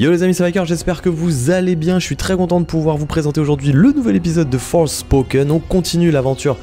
Yo les amis, c'est Maker, j'espère que vous allez bien. Je suis très content de pouvoir vous présenter aujourd'hui le nouvel épisode de Force Spoken. On continue l'aventure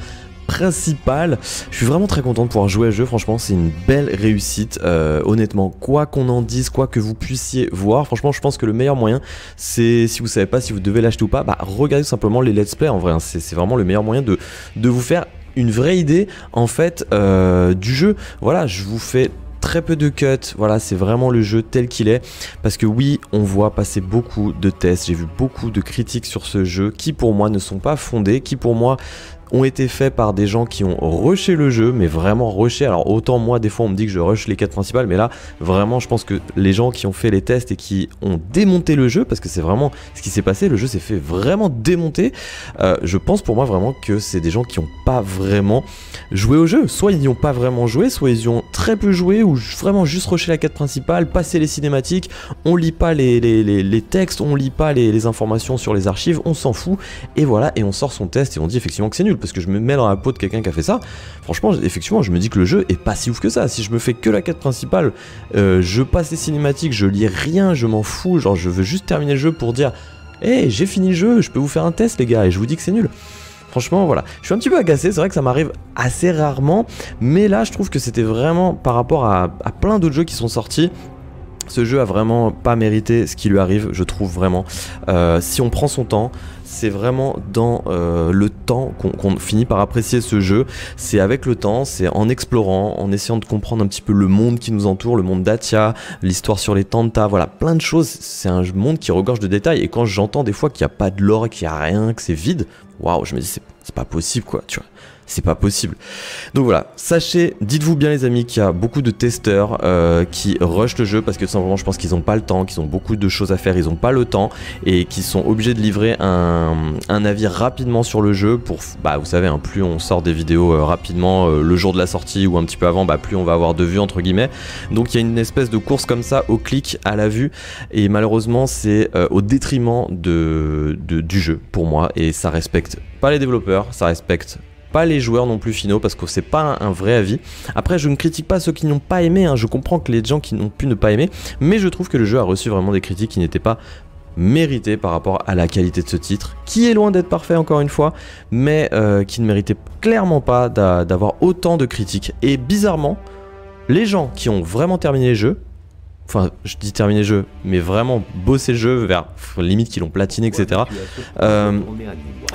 principale. Je suis vraiment très content de pouvoir jouer à jeu, franchement c'est une belle réussite, euh, honnêtement, quoi qu'on en dise, quoi que vous puissiez voir, franchement je pense que le meilleur moyen c'est, si vous savez pas si vous devez l'acheter ou pas, bah regardez simplement les let's play en vrai, hein. c'est vraiment le meilleur moyen de, de vous faire une vraie idée en fait euh, du jeu. Voilà, je vous fais très peu de cuts, voilà c'est vraiment le jeu tel qu'il est. Parce que oui on voit passer beaucoup de tests, j'ai vu beaucoup de critiques sur ce jeu qui pour moi ne sont pas fondées, qui pour moi ont été faits par des gens qui ont rushé le jeu, mais vraiment rushé. Alors autant moi des fois on me dit que je rush les quêtes principales, mais là vraiment je pense que les gens qui ont fait les tests et qui ont démonté le jeu, parce que c'est vraiment ce qui s'est passé, le jeu s'est fait vraiment démonter. Euh, je pense pour moi vraiment que c'est des gens qui n'ont pas vraiment joué au jeu. Soit ils n'y ont pas vraiment joué, soit ils y ont très peu joué, ou vraiment juste rushé la quête principale, passer les cinématiques, on lit pas les, les, textes, on lit pas les, les informations sur les archives, on s'en fout, et voilà, et on sort son test et on dit effectivement que c'est nul parce que je me mets dans la peau de quelqu'un qui a fait ça, franchement, effectivement, je me dis que le jeu est pas si ouf que ça. Si je me fais que la quête principale, euh, je passe les cinématiques, je lis rien, je m'en fous, genre je veux juste terminer le jeu pour dire Hé, j'ai fini le jeu, je peux vous faire un test, les gars, et je vous dis que c'est nul. Franchement, voilà. Je suis un petit peu agacé, c'est vrai que ça m'arrive assez rarement, mais là, je trouve que c'était vraiment par rapport à, plein d'autres jeux qui sont sortis. Ce jeu a vraiment pas mérité ce qui lui arrive, je trouve vraiment. Euh, si on prend son temps, c'est vraiment dans euh, le temps qu'on finit par apprécier ce jeu. C'est avec le temps, c'est en explorant, en essayant de comprendre un petit peu le monde qui nous entoure, le monde d'Atia, l'histoire sur les Tanta, voilà, plein de choses. C'est un monde qui regorge de détails. Et quand j'entends des fois qu'il n'y a pas de lore, qu'il n'y a rien, que c'est vide, waouh, je me dis c'est pas possible quoi, tu vois c'est pas possible. Donc voilà, sachez, dites-vous bien les amis qu'il y a beaucoup de testeurs euh, qui rushent le jeu parce que tout simplement je pense qu'ils n'ont pas le temps, qu'ils ont beaucoup de choses à faire, ils n'ont pas le temps et qu'ils sont obligés de livrer un, avis rapidement sur le jeu pour, bah vous savez, hein, plus on sort des vidéos euh, rapidement euh, le jour de la sortie ou un petit peu avant, bah plus on va avoir de vues entre guillemets. Donc il y a une espèce de course comme ça au clic, à la vue et malheureusement c'est au détriment de, du jeu pour moi et ça respecte pas les développeurs, ça respecte pas les joueurs non plus finaux parce que c'est pas un, vrai avis. Après, je ne critique pas ceux qui n'ont pas aimé, hein. je comprends que les gens qui n'ont pu ne pas aimer, mais je trouve que le jeu a reçu vraiment des critiques qui n'étaient pas méritées par rapport à la qualité de ce titre, qui est loin d'être parfait encore une fois, mais euh, qui ne méritait clairement pas d'avoir autant de critiques. Et bizarrement, les gens qui ont vraiment terminé le jeu, enfin je dis terminé le jeu, mais vraiment bossé le jeu vers limite qu'ils l'ont platiné, etc. Euh,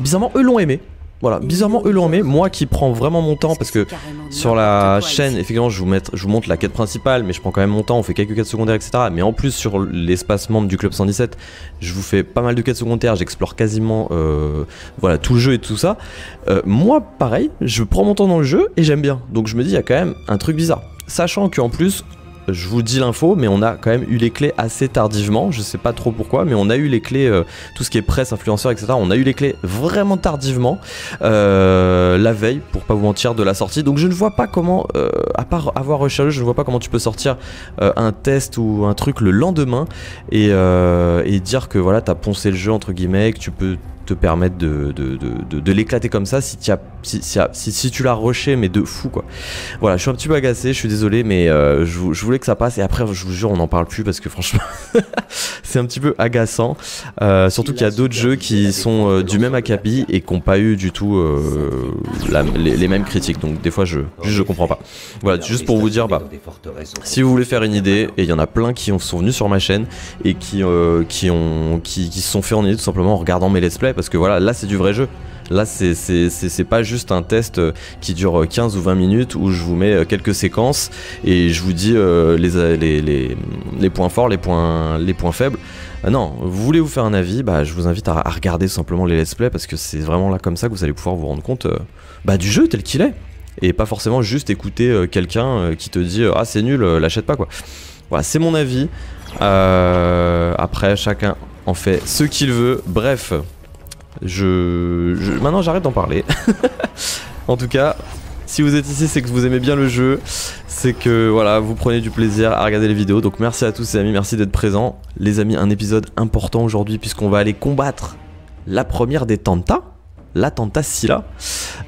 bizarrement, eux l'ont aimé. Voilà, bizarrement eux l'ont aimé, moi qui prends vraiment mon temps parce que sur la chaîne, effectivement, je vous, mettre, je vous montre la quête principale, mais je prends quand même mon temps, on fait quelques quêtes secondaires, etc. Mais en plus, sur l'espace membre du Club 117, je vous fais pas mal de quêtes secondaires, j'explore quasiment euh, voilà, tout le jeu et tout ça. Euh, moi, pareil, je prends mon temps dans le jeu et j'aime bien. Donc je me dis, il y a quand même un truc bizarre. Sachant qu'en plus, je vous dis l'info, mais on a quand même eu les clés assez tardivement. Je sais pas trop pourquoi, mais on a eu les clés, euh, tout ce qui est presse, influenceur, etc. On a eu les clés vraiment tardivement, euh, la veille, pour pas vous mentir, de la sortie. Donc je ne vois pas comment, euh, à part avoir rechargé, je ne vois pas comment tu peux sortir un test ou un truc le lendemain et, et dire que voilà, t'as poncé le jeu entre guillemets, que tu peux te permettre de, de, de, de l'éclater comme ça si, as, si, si, si, tu l'as rushé mais de fou quoi. Voilà, je suis un petit peu agacé, je suis désolé mais euh, je, je, voulais que ça passe et après je vous jure on n'en parle plus parce que franchement c'est un petit peu agaçant. Euh, surtout qu'il y a d'autres jeux qui sont euh, du même acabit et qui n'ont pas eu du tout les, mêmes critiques donc des fois je, juste, je comprends pas. Voilà, juste pour vous dire bah si vous voulez faire une idée et il y en a plein qui sont venus sur ma chaîne et qui, qui, ont, qui, qui se sont fait en idée tout simplement en regardant mes let's play parce que voilà, là c'est du vrai jeu. Là, c'est pas juste un test euh, qui dure 15 ou 20 minutes où je vous mets euh, quelques séquences et je vous dis euh, les, les, les, points forts, les points, les points faibles. non, vous voulez vous faire un avis, bah, je vous invite à, regarder simplement les let's play parce que c'est vraiment là comme ça que vous allez pouvoir vous rendre compte bah, du jeu tel qu'il est. Et pas forcément juste écouter quelqu'un qui te dit Ah, c'est nul, l'achète pas quoi. Voilà, c'est mon avis. après, chacun en fait ce qu'il veut. Bref, je, Maintenant j'arrête d'en parler. en tout cas, si vous êtes ici, c'est que vous aimez bien le jeu, c'est que voilà, vous prenez du plaisir à regarder les vidéos. Donc merci à tous les amis, merci d'être présents. Les amis, un épisode important aujourd'hui puisqu'on va aller combattre la première des Tanta, la Tanta Scylla,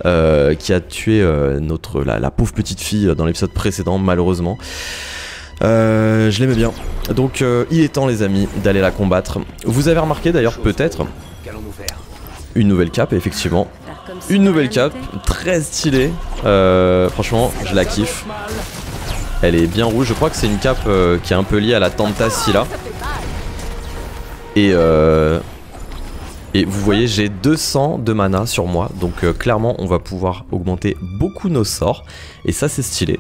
euh, qui a tué euh, notre, la, pauvre petite fille dans l'épisode précédent malheureusement. Euh, je l'aimais bien. Donc il est temps les amis d'aller la combattre. Vous avez remarqué d'ailleurs peut-être une nouvelle cape effectivement. Une nouvelle cape, très stylée. Euh, franchement, je la kiffe. Elle est bien rouge. Je crois que c'est une cape euh, qui est un peu liée à la Tanta Silla. Et, euh, et vous voyez, j'ai 200 de mana sur moi. Donc clairement, on va pouvoir augmenter beaucoup nos sorts. Et ça, c'est stylé.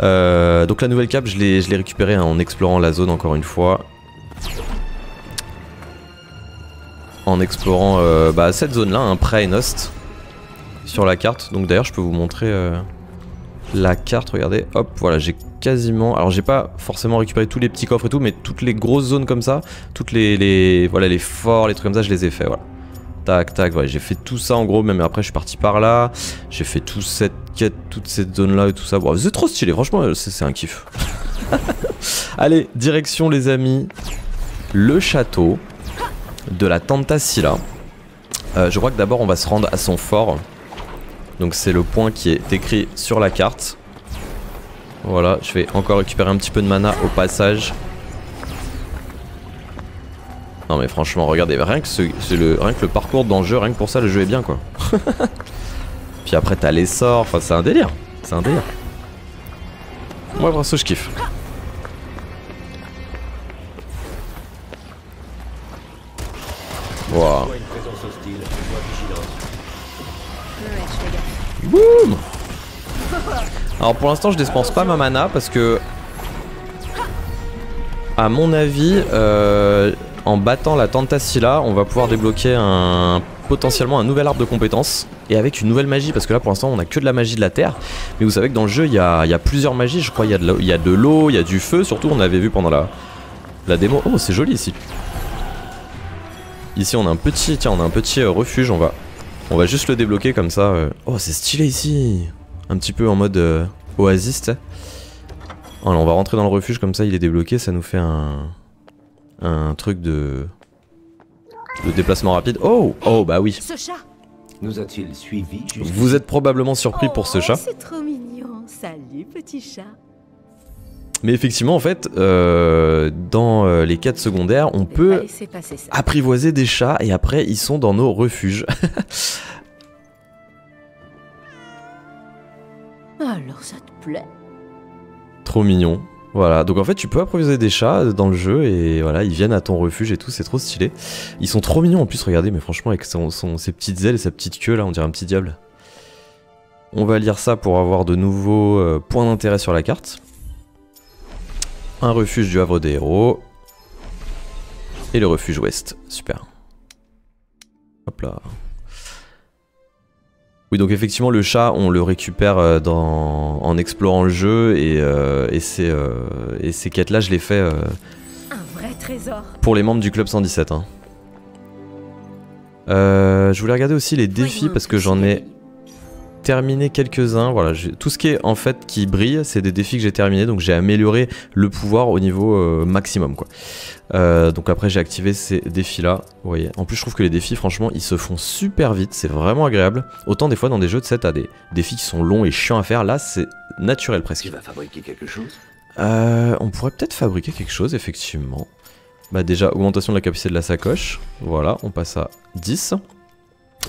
Donc la nouvelle cape, je l'ai récupérée hein, en explorant la zone encore une fois. En explorant euh, bah, cette zone-là, un Nost sur la carte. Donc d'ailleurs, je peux vous montrer euh, la carte. Regardez, hop, voilà, j'ai quasiment. Alors, j'ai pas forcément récupéré tous les petits coffres et tout, mais toutes les grosses zones comme ça, toutes les, voilà, les forts, les trucs comme ça, je les ai fait. Voilà. Tac, tac, voilà, j'ai fait tout ça en gros. Même après, je suis parti par là. J'ai fait toute cette quête, toute cette zone là et tout ça. Bon, c'est trop stylé, franchement, c'est un kiff. Allez, direction les amis, le château de la Tanta Silla. Euh, je crois que d'abord on va se rendre à son fort. Donc c'est le point qui est écrit sur la carte. Voilà, je vais encore récupérer un petit peu de mana au passage. Non mais franchement, regardez, rien que, le, rien que le parcours dans le jeu, rien que pour ça, le jeu est bien quoi. Puis après t'as les sorts, enfin c'est un délire. C'est un délire. Moi perso je kiffe. Wow. Boum. Alors pour l'instant je dépense pas ma mana parce que à mon avis euh, en battant la Tantasila on va pouvoir débloquer un potentiellement un nouvel arbre de compétences et avec une nouvelle magie parce que là pour l'instant on a que de la magie de la terre. Mais vous savez que dans le jeu il y a, y a, plusieurs magies. Je crois il y a de l'eau, il y a du feu. Surtout on avait vu pendant la, la démo. Oh c'est joli ici Ici on a un petit, tiens on a un petit euh, refuge, on va, on va juste le débloquer comme ça. Euh. Oh c'est stylé ici Un petit peu en mode euh, oasis tu sais. Alors on va rentrer dans le refuge comme ça il est débloqué, ça nous fait un, un truc de, de déplacement rapide. Oh Oh bah oui Ce chat nous a-t-il suivi Vous êtes probablement surpris pour ce chat. C'est trop mignon. Salut petit chat. Mais effectivement, en fait, euh, dans euh, les quêtes secondaires, on peut apprivoiser des chats et après, ils sont dans nos refuges. Alors ça te plaît? Trop mignon. Voilà, donc en fait tu peux apprivoiser des chats dans le jeu et voilà, ils viennent à ton refuge et tout, c'est trop stylé. Ils sont trop mignons en plus, regardez, mais franchement avec son, ses petites ailes et sa petite queue là, on dirait un petit diable. On va lire ça pour avoir de nouveaux euh, points d'intérêt sur la carte. Un refuge du Havre des Héros. Et le refuge ouest. Super. Hop là. Oui, donc effectivement, le chat, on le récupère euh, dans... en explorant le jeu. Et, euh, et, ces, euh, et ces quêtes-là, je les fais Un vrai trésor. pour les membres du Club 117. Hein. je voulais regarder aussi les défis parce que j'en ai terminé quelques-uns. Voilà, tout ce qui est en fait qui brille, c'est des défis que j'ai terminés. Donc j'ai amélioré le pouvoir au niveau euh, maximum, quoi. Euh, donc après j'ai activé ces défis-là. Vous voyez. En plus je trouve que les défis, franchement, ils se font super vite. C'est vraiment agréable. Autant des fois dans des jeux de 7 t'as des défis qui sont longs et chiants à faire. Là, c'est naturel presque. Tu vas fabriquer quelque chose? Euh, On pourrait peut-être fabriquer quelque chose, effectivement. Bah déjà, augmentation de la capacité de la sacoche. Voilà, on passe à 10.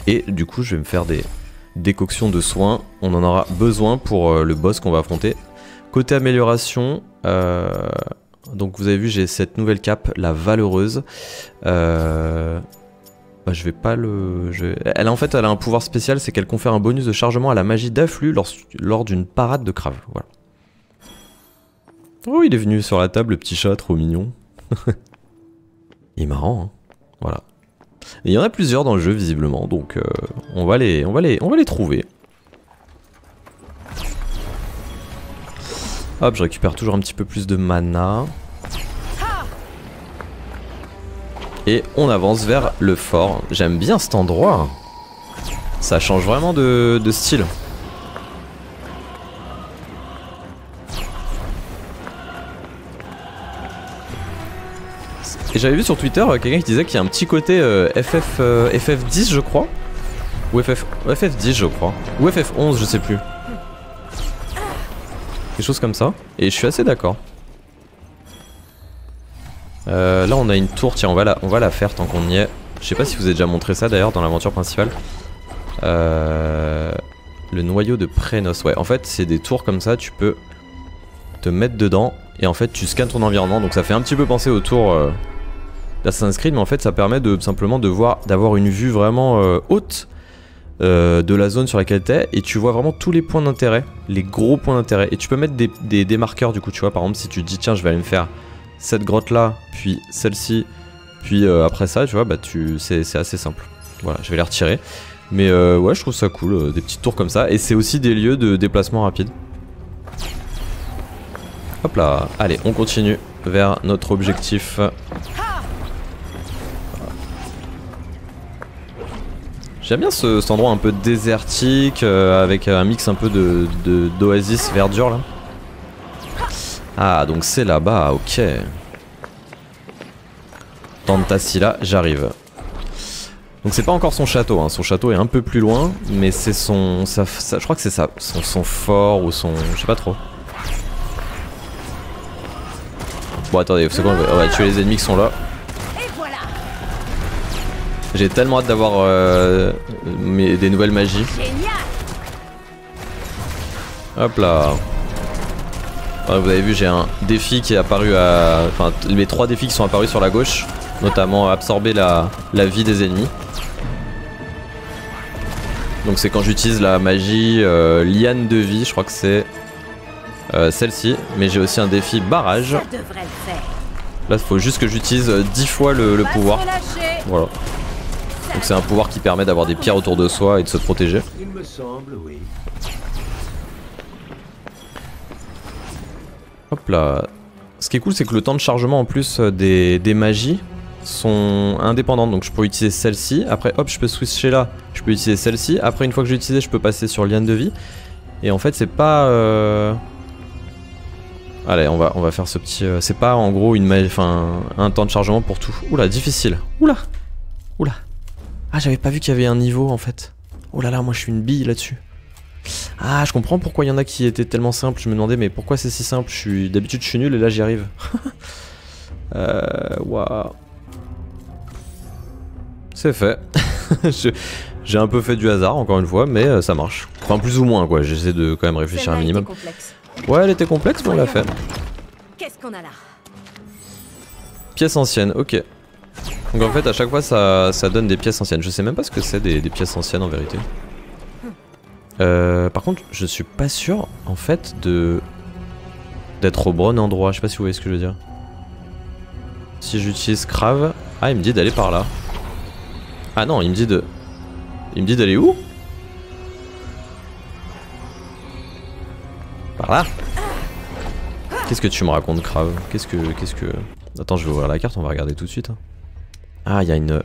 Et du coup, je vais me faire des, décoction de soins, on en aura besoin pour euh, le boss qu'on va affronter. Côté amélioration, euh, donc vous avez vu j'ai cette nouvelle cape, la Valeureuse. Euh, bah, je vais pas le... Elle en fait elle a un pouvoir spécial, c'est qu'elle confère un bonus de chargement à la magie d'afflux lors, lors d'une parade de crave. Oh il est venu sur la table le petit chat, trop mignon. il est marrant, hein voilà il y en a plusieurs dans le jeu visiblement, donc euh, on, va les, on, va les, on va les trouver. Hop, je récupère toujours un petit peu plus de mana. Et on avance vers le fort. J'aime bien cet endroit. Ça change vraiment de style. Et j'avais vu sur Twitter euh, quelqu'un qui disait qu'il y a un petit côté FF, euh, FF10 je crois. Ou FF, FF10 je crois. Ou FF11 je sais plus. Quelque chose comme ça. Et je suis assez d'accord. Euh, là on a une tour, tiens on va la, on va la faire tant qu'on y est. Je sais pas si vous avez déjà montré ça d'ailleurs dans l'aventure principale. Euh, le noyau de Prénos, ouais en fait c'est des tours comme ça, tu peux te mettre dedans et en fait tu scannes ton environnement donc ça fait un petit peu penser aux tours euh, d'Assassin's Creed mais en fait ça permet de simplement de voir, d'avoir une vue vraiment euh, haute euh, de la zone sur laquelle t'es et tu vois vraiment tous les points d'intérêt, les gros points d'intérêt. Et tu peux mettre des, des, marqueurs du coup tu vois. Par exemple si tu te dis tiens je vais aller me faire cette grotte là puis celle-ci puis euh, après ça tu vois bah tu c'est assez simple. Voilà je vais les retirer. Mais ouais je trouve ça cool des petites tours comme ça. Et c'est aussi des lieux de déplacement rapide. Hop là. Allez on continue vers notre objectif J'aime bien ce, cet endroit un peu désertique euh, avec un mix un peu de d'oasis verdure là. Ah donc c'est là-bas, ok. Tantasila, j'arrive. Donc c'est pas encore son château, hein. son château est un peu plus loin, mais c'est son, je crois que c'est ça, son, son fort ou son, je sais pas trop. Bon attendez, une seconde, on va tuer les ennemis qui sont là. J'ai tellement hâte d'avoir euh, des nouvelles magies. Hop là. Vous avez vu, j'ai un défi qui est apparu à. Enfin, les trois défis qui sont apparus sur la gauche, notamment absorber la, la vie des ennemis. Donc, c'est quand j'utilise la magie euh, liane de vie, je crois que c'est euh, celle-ci. Mais j'ai aussi un défi barrage. Là, il faut juste que j'utilise euh, 10 fois le, pouvoir. Voilà. Donc, c'est un pouvoir qui permet d'avoir des pierres autour de soi et de se protéger. Il me semble, oui. Hop là. Ce qui est cool, c'est que le temps de chargement en plus euh, des, des magies sont indépendantes. Donc je peux utiliser celle-ci. Après, hop, je peux switcher là. Je peux utiliser celle-ci. Après, une fois que j'ai utilisé, je peux passer sur liane de vie. Et en fait, c'est pas. euh, Allez, on va, on va faire ce petit. euh, C'est pas en gros une magie, enfin, un temps de chargement pour tout. Oula, difficile. Oula, oula. Ah, j'avais pas vu qu'il y avait un niveau en fait. Oh là là, moi je suis une bille là-dessus. Ah, je comprends pourquoi il y en a qui étaient tellement simples. Je me demandais, mais pourquoi c'est si simple? Je suis... D'habitude, je suis nul et là, j'y arrive. euh. Waouh. C'est fait. J'ai un peu fait du hasard, encore une fois, mais euh, ça marche. Enfin, plus ou moins, quoi. J'essaie de quand même réfléchir un minimum. Ouais, elle était complexe, mais on l'a fait. Qu'est-ce qu'on a là? Pièce ancienne, ok. Donc en fait, à chaque fois, ça, donne des pièces anciennes. Je sais même pas ce que c'est des, des pièces anciennes en vérité. Euh, par contre, je suis pas sûr, en fait, de d'être au bon endroit. Je sais pas si vous voyez ce que je veux dire. Si j'utilise Crave, ah, il me dit d'aller par là. Ah non, il me dit de, il me dit d'aller où? Par là? Qu'est-ce que tu me racontes, Crave Qu'est-ce que, qu'est-ce que Attends, je vais ouvrir la carte, on va regarder tout de suite. hein. Ah, il y a une.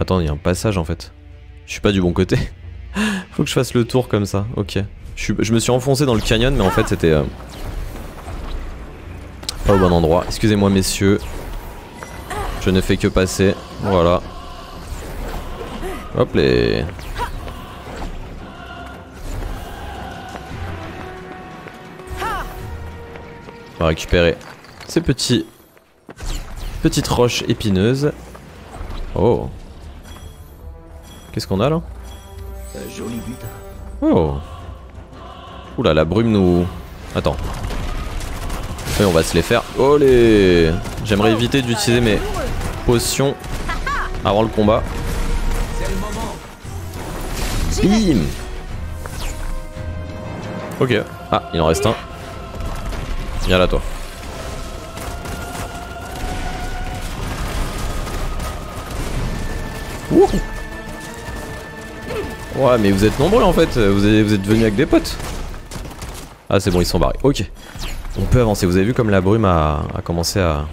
Attends, il y a un passage en fait. Je suis pas du bon côté. Faut que je fasse le tour comme ça. Ok. Je, me suis enfoncé dans le canyon, mais en fait c'était euh, pas au bon endroit. Excusez-moi, messieurs. Je ne fais que passer. Voilà. Hop les. On va récupérer ces petits petites roches épineuses. Oh. Qu'est-ce qu'on a là Un joli butin. Oh. Oula, la brume nous. Attends. Et on va se les faire. Olé J'aimerais éviter d'utiliser mes potions avant le combat. Bim Ok. Ah, il en reste un. Viens là, toi. Ouh. Ouais, mais vous êtes nombreux en fait. Vous êtes, vous êtes venus avec des potes. Ah, c'est bon, ils sont barrés. Ok. On peut avancer. Vous avez vu comme la brume a, a commencé à.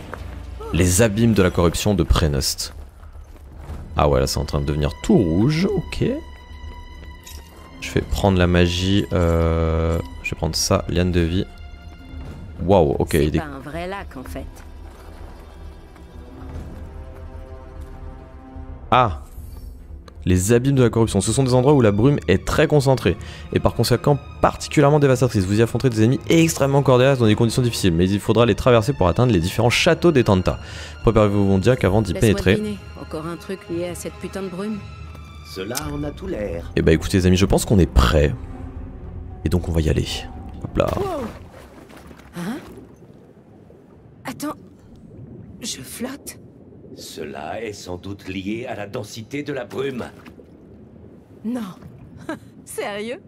Les abîmes de la corruption de Prenost. Ah ouais, là c'est en train de devenir tout rouge. Ok. Je vais prendre la magie. Euh... Je vais prendre ça, liane de vie. Waouh, ok. C'est pas un vrai lac en fait. Ah Les abîmes de la corruption, ce sont des endroits où la brume est très concentrée et par conséquent particulièrement dévastatrice. Vous y affronterez des ennemis extrêmement cordélices dans des conditions difficiles, mais il faudra les traverser pour atteindre les différents châteaux des Tanta. Préparez-vous mon diac avant d'y pénétrer. deviner. Encore un truc lié à cette putain de brume Cela en a tout l'air. Et bah écoutez les amis, je pense qu'on est prêts. Et donc on va y aller. Hop là. Hein? Attends. Je flotte Cela est sans doute lié à la densité de la brume. Non. Sérieux?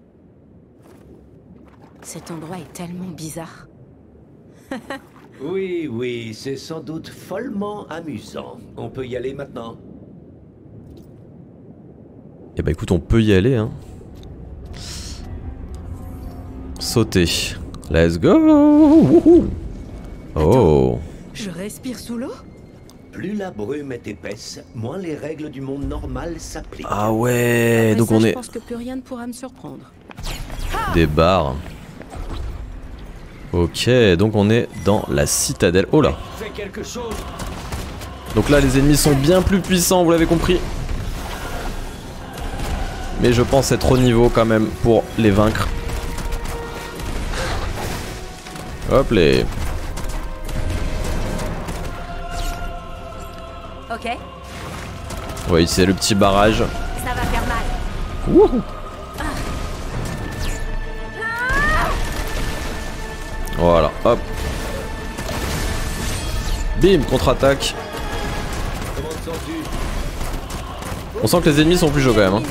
Cet endroit est tellement bizarre. Oui, oui, c'est sans doute follement amusant. On peut y aller maintenant. Et bah écoute, on peut y aller hein. Sauter. Let's go Wouhou Oh Je respire sous l'eau? Plus la brume est épaisse, moins les règles du monde normal s'appliquent. Ah ouais Après Donc ça, on je est pense que plus rien ne pourra me surprendre. des barres. Ok, donc on est dans la citadelle. Oh là Donc là les ennemis sont bien plus puissants, vous l'avez compris. Mais je pense être au niveau quand même pour les vaincre. Hop les. Ok, Oui, c'est le petit barrage. ça va faire mal. Wouhou. Voilà, hop. Bim, contre-attaque. On sent que les ennemis sont plus chauds quand même. hein.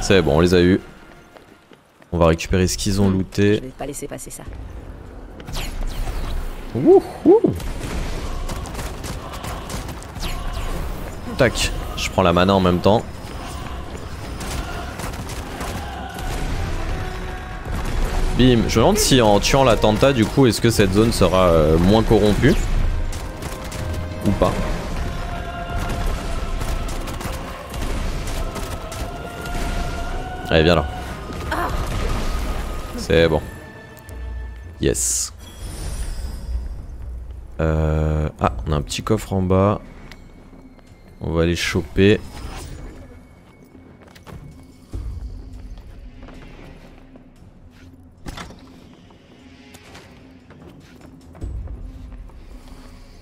C'est bon, on les a eu. On va récupérer ce qu'ils ont Je looté. vais pas laisser passer ça. Wouhou. Tac, je prends la mana en même temps. Bim, je me demande si en tuant la du coup, est-ce que cette zone sera euh, moins corrompue Ou pas Allez, viens là. C'est bon. Yes. Euh... Ah, on a un petit coffre en bas. On va aller choper.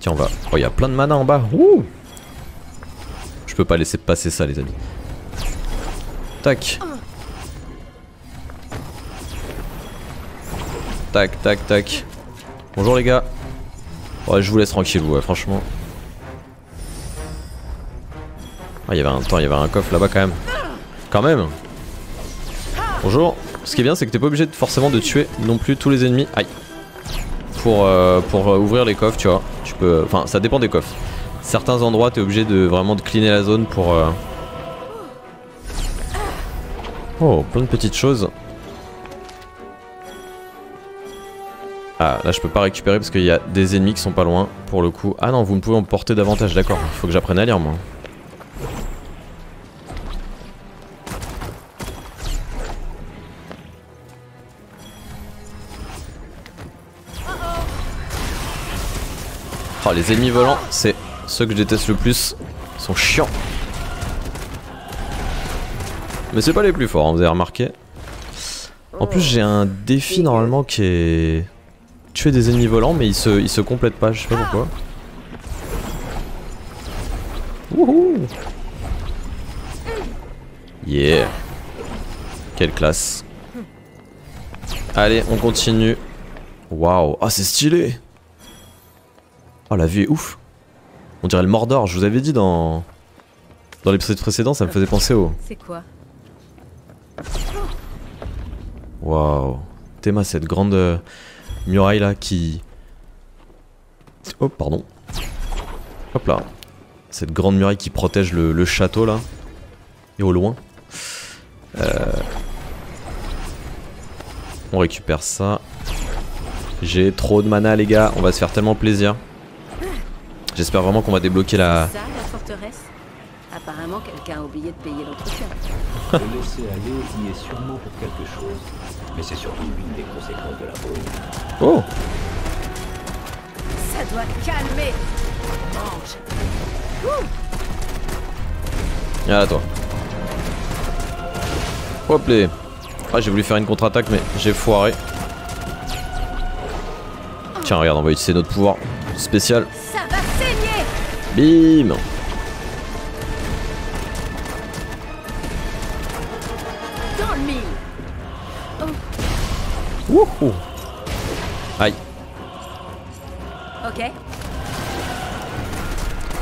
Tiens, on va. Oh, il y a plein de mana en bas. Ouh Je peux pas laisser passer ça, les amis. Tac. Tac, tac, tac. Bonjour les gars. Ouais, je vous laisse tranquille, ouais, franchement. Ah, il y avait un y avait un coffre là-bas quand même. Quand même. Bonjour. Ce qui est bien, c'est que t'es pas obligé forcément de tuer non plus tous les ennemis. Aïe. Pour, euh, pour euh, ouvrir les coffres, tu vois. Tu peux. Enfin, ça dépend des coffres. Certains endroits, t'es obligé de vraiment de cleaner la zone pour. euh, Oh, plein de petites choses. Ah, là je peux pas récupérer parce qu'il y a des ennemis qui sont pas loin pour le coup. Ah non, vous me pouvez en porter davantage, d'accord. Faut que j'apprenne à lire moi. Oh, les ennemis volants, c'est ceux que je déteste le plus. Ils sont chiants. Mais c'est pas les plus forts, hein, vous avez remarqué. En plus, j'ai un défi normalement qui est tuer des ennemis volants, mais ils se, ils se complètent pas, je sais pas pourquoi. Wouhou. Yeah. Quelle classe. Allez, on continue. Waouh. Ah, c'est stylé. Oh, la vue est ouf. On dirait le Mordor, je vous avais dit dans... Dans l'épisode précédent, ça me faisait penser au... C'est quoi? Waouh. Théma, cette grande muraille là qui. Oh, pardon. Hop là. Cette grande muraille qui protège le, le château là. Et au loin. Euh, On récupère ça. J'ai trop de mana, les gars. On va se faire tellement plaisir. J'espère vraiment qu'on va débloquer la. Ça, la forteresse Apparemment, quelqu'un a oublié de payer l'entretien. Le laisser aller y est sûrement pour quelque chose. Mais c'est surtout l'une des conséquences de la brume. Oh Ça doit te calmer Mange. Ah toi. Hop les. Ah j'ai voulu faire une contre-attaque mais j'ai foiré. Tiens regarde on va utiliser notre pouvoir spécial. Ça va saigner Bim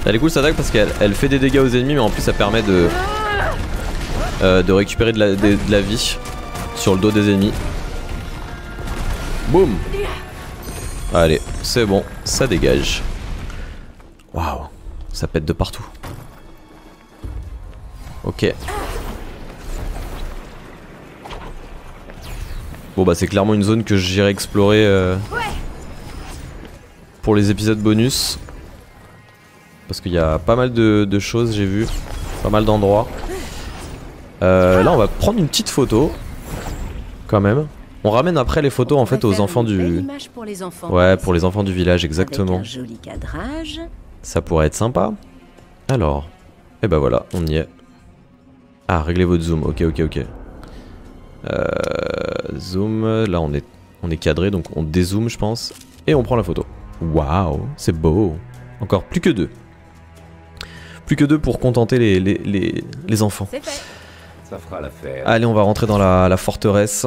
Elle est cool cette attaque parce qu'elle elle fait des dégâts aux ennemis mais en plus ça permet de euh, de récupérer de la, de- de la vie sur le dos des ennemis. Boum Allez, c'est bon, ça dégage. Waouh, ça pète de partout. Ok. Bon bah c'est clairement une zone que j'irai explorer euh, pour les épisodes bonus. Parce qu'il y a pas mal de, de choses, j'ai vu. Pas mal d'endroits. Euh, là, on va prendre une petite photo. Quand même. On ramène après les photos en fait aux enfants du. pour les enfants. Ouais, pour les enfants du village, exactement. Avec un joli cadrage. Ça pourrait être sympa. Alors. Et bah voilà, on y est. Ah, réglez votre zoom. Ok, ok, ok. Euh, zoom. Là, on est, on est cadré, donc on dézoome, je pense. Et on prend la photo. Waouh, c'est beau. Encore plus que deux. Plus que deux pour contenter les, les, les, les enfants. C'est fait. Ça fera l'affaire. Allez, on va rentrer dans la, la forteresse.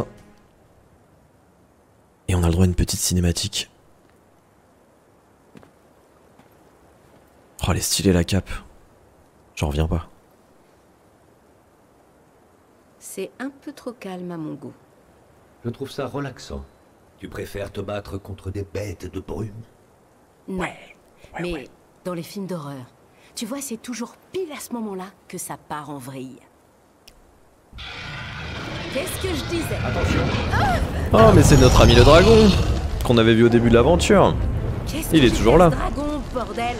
Et on a le droit à une petite cinématique. Oh, elle est stylée la cape. J'en reviens pas. C'est un peu trop calme à mon goût. Je trouve ça relaxant. Tu préfères te battre contre des bêtes de brume? Non. Mais dans les films d'horreur, tu vois, c'est toujours pile à ce moment-là que ça part en vrille. Qu'est-ce que je disais? Oh, mais c'est notre ami le dragon qu'on avait vu au début de l'aventure. Il est toujours là. dragon, bordel?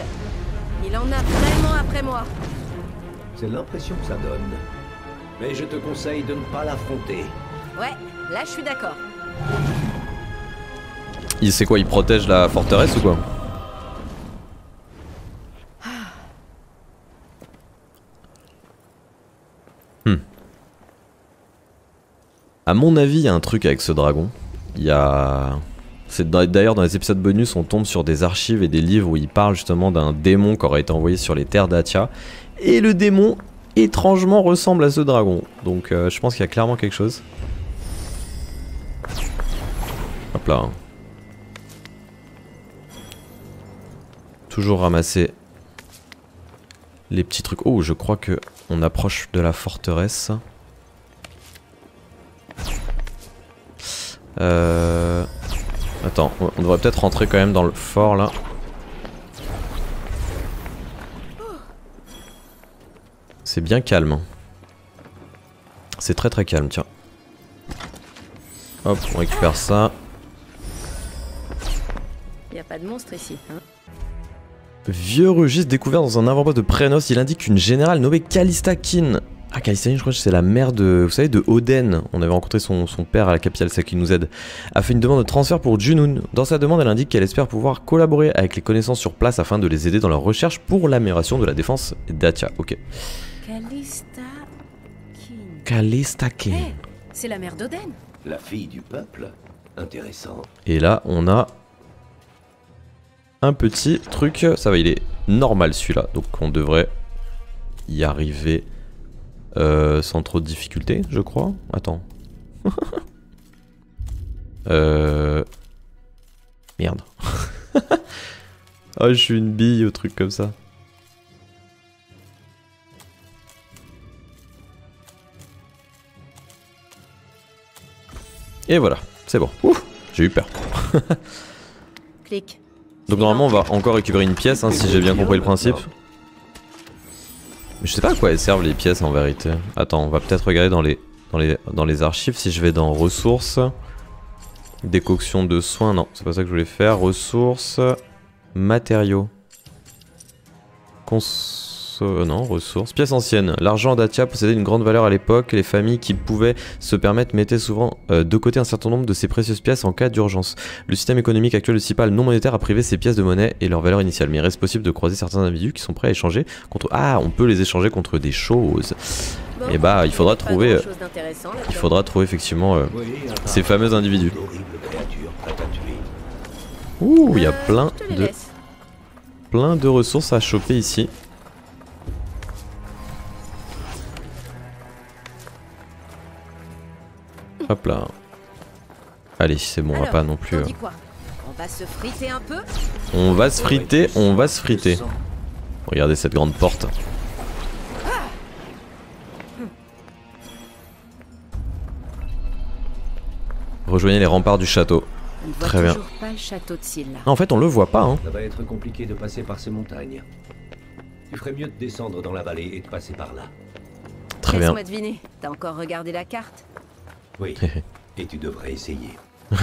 Il en a vraiment après moi. C'est l'impression que ça donne. Mais je te conseille de ne pas l'affronter. Ouais, là je suis d'accord. Il sait quoi Il protège la forteresse ou quoi? À mon avis, il y a un truc avec ce dragon. Il y a. C'est d'ailleurs dans les épisodes bonus, on tombe sur des archives et des livres où il parle justement d'un démon qui aurait été envoyé sur les terres d'Atia. Et le démon, étrangement, ressemble à ce dragon. Donc euh, je pense qu'il y a clairement quelque chose. Hop là. hein. Toujours ramasser les petits trucs. Oh, je crois que on approche de la forteresse. Euh... Attends, on devrait peut-être rentrer quand même dans le fort là. C'est bien calme. hein. C'est très très calme, tiens. Hop, on récupère ça. Y a pas de monstre ici, hein Vieux registre découvert dans un avant-poste de Prénos, il indique qu'une générale nommée Calista Kin. Ah, Calista Kin, je crois que c'est la mère de, vous savez, de Oden. On avait rencontré son, son père à la capitale, c'est qui nous aide. A fait une demande de transfert pour Junun. Dans sa demande, elle indique qu'elle espère pouvoir collaborer avec les connaissances sur place afin de les aider dans leur recherche pour l'amélioration de la défense d'Atia. Ok. Calista Kin. Calista Kin. Eh, c'est la mère d'Oden. La fille du peuple? Intéressant. Et là, on a un petit truc. Ça va, il est normal celui-là. Donc on devrait y arriver euh, sans trop de difficulté, je crois. Attends. euh... Merde. oh, je suis une bille au truc comme ça. Et voilà, c'est bon. Ouf, j'ai eu peur. Clic. Donc normalement on va encore récupérer une pièce hein, si j'ai bien compris le principe. Je sais pas à quoi elles servent les pièces en vérité. Attends, on va peut-être regarder dans les, dans, les, dans les archives si je vais dans ressources. Décoction de soins, non, c'est pas ça que je voulais faire. Ressources, matériaux. Ressources. euh, non, ressources. Pièces anciennes. L'argent d'Atia possédait une grande valeur à l'époque. Les familles qui pouvaient se permettre mettaient souvent euh, de côté un certain nombre de ces précieuses pièces en cas d'urgence. Le système économique actuel de Cipal non monétaire a privé ces pièces de monnaie et leur valeur initiale. Mais il reste possible de croiser certains individus qui sont prêts à échanger contre. Ah, on peut les échanger contre des choses. Bon, Eh bah, il faudra trouver, d'intéressant Il faudra trouver effectivement euh, Oui, ces fameux individus. Ouh, il y a Euh, plein de, laisse. plein de ressources à choper ici. Hop là. Allez, c'est bon, on va pas non plus. euh, On va se friter un peu? On va se friter, on va se friter. Regardez cette grande porte. Rejoignez les remparts du château. On voit Très bien. pas le château de Silla. Ah, en fait, on le voit pas, hein. Ça va être compliqué de passer par ces montagnes. Tu ferais mieux de descendre dans la vallée et de passer par là. Très bien. Laisse-moi deviner, t'as encore regardé la carte? Oui. et tu devrais essayer.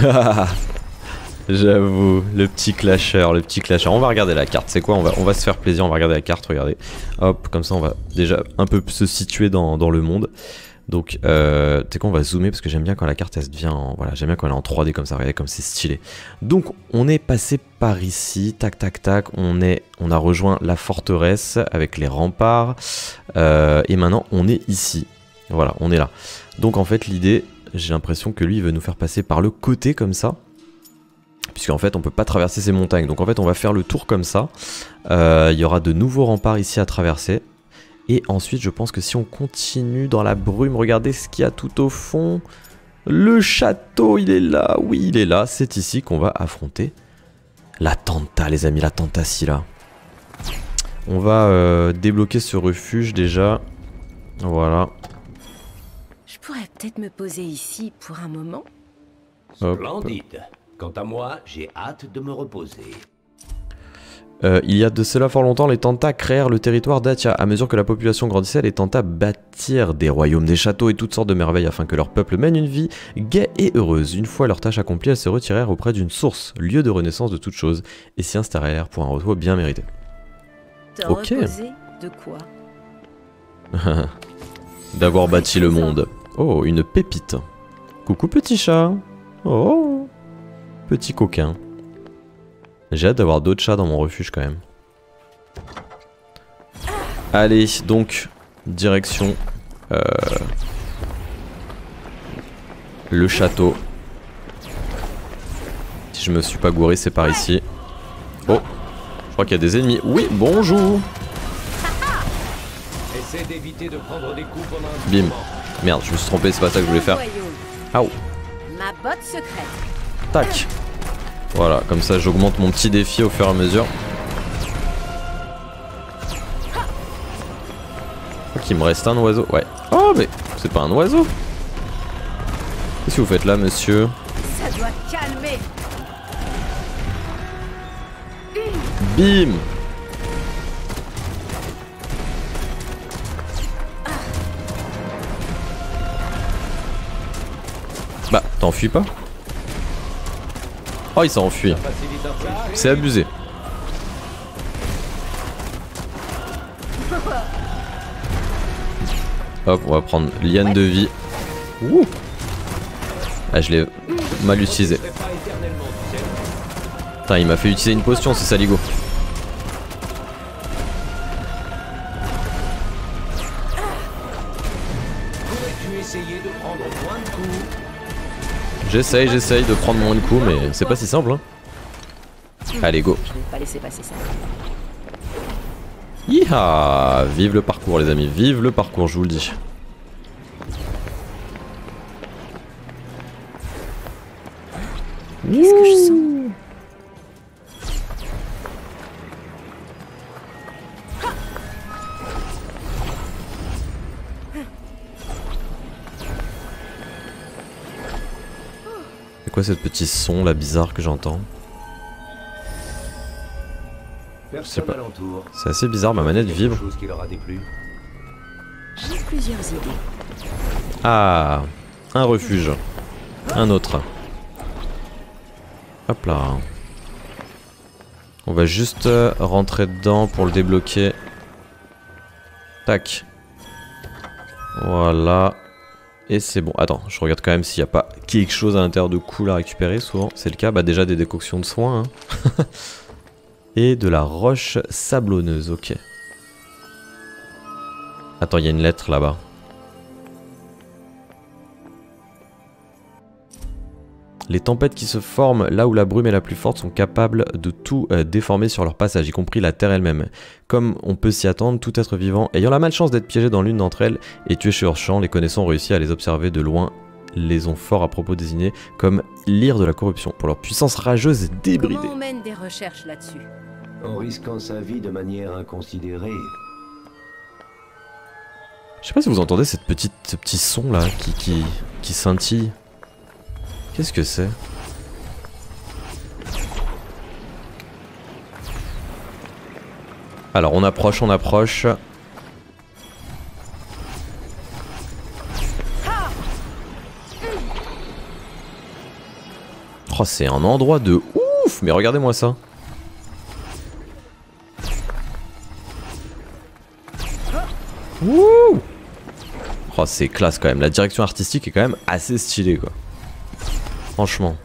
J'avoue, le petit clasher, le petit clasher. On va regarder la carte. C'est quoi on va, on va se faire plaisir, on va regarder la carte, regardez. Hop, comme ça on va déjà un peu se situer dans, dans le monde. Donc, euh, tu sais quoi, on va zoomer parce que j'aime bien quand la carte elle devient en, voilà, j'aime bien quand elle est en 3D comme ça, regardez comme c'est stylé. Donc, on est passé par ici, tac tac tac, on est, on a rejoint la forteresse avec les remparts, euh, et maintenant on est ici. Voilà, on est là. Donc en fait l'idée, j'ai l'impression que lui il veut nous faire passer par le côté comme ça puisqu'en fait on peut pas traverser ces montagnes. Donc en fait on va faire le tour comme ça. Euh, Il y aura de nouveaux remparts ici à traverser. Et ensuite je pense que si on continue dans la brume, regardez ce qu'il y a tout au fond. Le château, il est là, oui il est là. C'est ici qu'on va affronter la Tanta les amis, la Tanta là. On va euh, débloquer ce refuge déjà. Voilà. Je pourrais peut-être me poser ici pour un moment. Hop. Splendide. Quant à moi, j'ai hâte de me reposer. Euh, il y a de cela fort longtemps, les Tantas créèrent le territoire d'Atia. À mesure que la population grandissait, les Tantas bâtirent des royaumes, des châteaux et toutes sortes de merveilles afin que leur peuple mène une vie gaie et heureuse. Une fois leur tâche accomplie, elles se retirèrent auprès d'une source, lieu de renaissance de toutes choses, et s'y installèrent pour un repos bien mérité. Ok. reposer de quoi? D'avoir bâti le monde. Oh, une pépite. Coucou petit chat. Oh, petit coquin. J'ai hâte d'avoir d'autres chats dans mon refuge quand même. Allez, donc, direction euh, le château. Si je me suis pas gouré, c'est par ici. Oh, je crois qu'il y a des ennemis. Oui, bonjour. Bim. Merde, je me suis trompé, c'est pas ça que je voulais faire. Aouh. Ma botte secrète. Tac. Voilà, comme ça j'augmente mon petit défi au fur et à mesure. Je crois qu'il me reste un oiseau. Ouais. Oh, mais c'est pas un oiseau. Qu'est-ce que vous faites là, monsieur? Ça doit calmer. Bim t'enfuis pas Oh, il. Ça peu. C'est abusé. Hop, on va prendre liane de vie. Ah, je l'ai mal utilisé. Putain, il m'a fait utiliser une potion, c'est saligo. Pourrais-tu J'essaye, j'essaye de prendre moins de coups, mais c'est pas si simple. Hein. Allez, go. Je vais pas laisser passer ça. Yiha Vive le parcours, les amis, vive le parcours, je vous le dis. Qu'est-ce que je ce petit son là bizarre que j'entends Personne pas. alentour. C'est assez bizarre, ma manette vibre. chose qui leur a déplu. J'ai plusieurs idées. Ah Un refuge. Un autre. Hop là. On va juste euh, rentrer dedans pour le débloquer. Tac. Voilà. Et c'est bon. Attends, je regarde quand même s'il n'y a pas quelque chose à l'intérieur de cool à récupérer. Souvent, c'est le cas. Bah déjà des décoctions de soins. Hein. Et de la roche sablonneuse. Ok. Attends, il y a une lettre là-bas. Les tempêtes qui se forment là où la brume est la plus forte sont capables de tout euh, déformer sur leur passage, y compris la Terre elle-même. Comme on peut s'y attendre, tout être vivant ayant la malchance d'être piégé dans l'une d'entre elles et tué sur leur champ, les connaissants ont réussi à les observer de loin, les ont fort à propos désignés comme lire de la corruption, pour leur puissance rageuse et débridée. Comment on mène des recherches là-dessus? En risquant sa vie de manière inconsidérée. Je sais pas si vous entendez cette petite, ce petit son là qui, qui, qui scintille. Qu'est-ce que c'est Alors on approche, on approche. Oh c'est un endroit de ouf Mais regardez-moi ça Wouh Oh c'est classe quand même, la direction artistique est quand même assez stylée quoi. Franchement.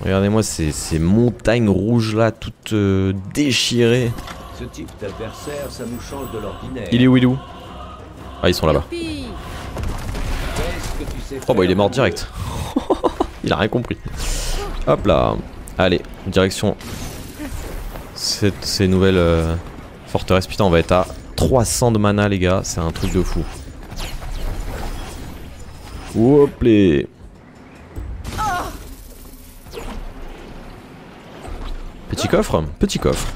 Regardez-moi ces, ces, montagnes rouges là, toutes euh, déchirées. Ce type d'adversaire, ça nous change de l'ordinaire. Il est où, il est où? Ah, ils sont là-bas. Oh bah il est mort direct. il a rien compris. Hop là. Allez, direction cette, ces nouvelles euh, forteresses. Putain, on va être à 300 de mana les gars, c'est un truc de fou. Hop les. Petit coffre Petit coffre.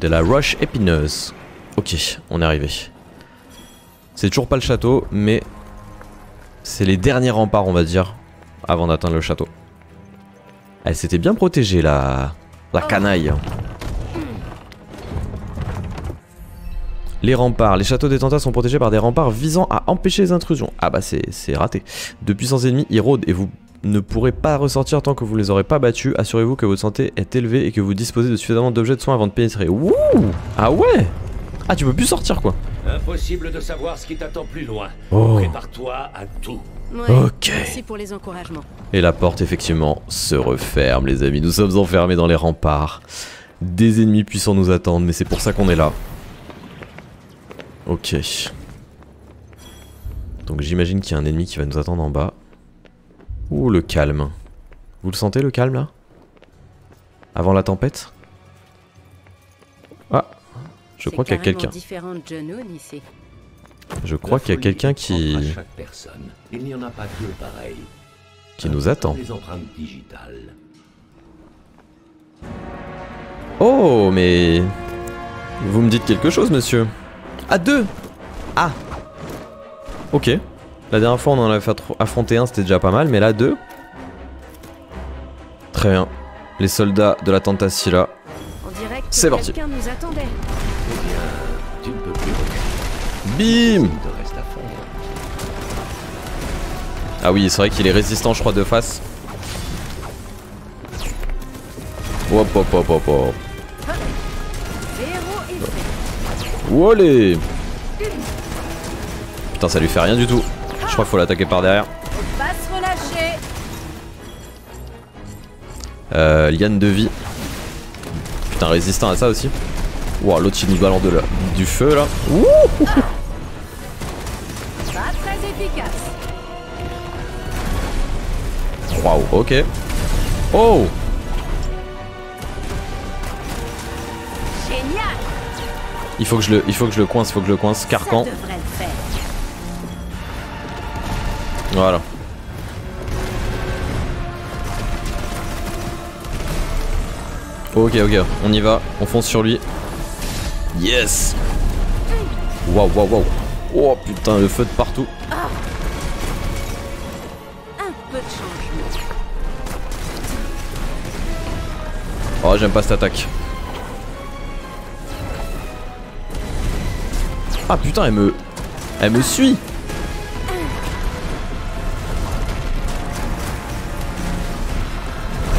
De la roche épineuse. Ok, on est arrivé. C'est toujours pas le château, mais c'est les derniers remparts, on va dire, avant d'atteindre le château. Elle s'était bien protégée, la, la canaille. Les remparts. Les châteaux des Tentats sont protégés par des remparts visant à empêcher les intrusions. Ah bah c'est raté. De puissants ennemis y rôdent et vous ne pourrez pas ressortir tant que vous les aurez pas battus. Assurez-vous que votre santé est élevée et que vous disposez de suffisamment d'objets de soins avant de pénétrer. Wouh Ah ouais Ah tu peux plus sortir quoi Impossible de savoir ce qui t'attend plus loin. Oh. Prépare-toi à tout. Ouais, Ok. Merci pour les encouragements. Et la porte effectivement se referme les amis. Nous sommes enfermés dans les remparts. Des ennemis puissants nous attendent mais c'est pour ça qu'on est là. Ok. Donc j'imagine qu'il y a un ennemi qui va nous attendre en bas. Ouh, le calme. Vous le sentez le calme là? Avant la tempête? Ah Je crois qu'il y a quelqu'un. Je crois qu'il y a quelqu'un qui... Il n'y en a pas deux pareils. qui nous attend. Les empreintes digitales. Oh, mais... Vous me dites quelque chose, monsieur Ah, deux Ah Ok. La dernière fois, on en avait fait affronter un, c'était déjà pas mal, mais là, deux Très bien. Les soldats de la que C'est parti. quelqu'un nous attendait. Eh bien, tu ne peux plus Bim. Ah oui, c'est vrai qu'il est résistant, je crois, de face. Hop, hop, hop, hop, hop. Putain, ça lui fait rien du tout. Je crois qu'il faut l'attaquer par derrière. Euh, liane de vie. Putain, résistant à ça aussi. Wow, l'autre il nous balance du feu là. Ouh. Waouh, ok. Oh il faut, que je le, il faut que je le coince, il faut que je le coince. Carcan. Le. Voilà. Ok, ok, on y va, on fonce sur lui. Yes Waouh, waouh, waouh. Oh putain, le feu de partout. Changement. Oh, j'aime pas cette attaque. Ah putain, elle me... Elle me suit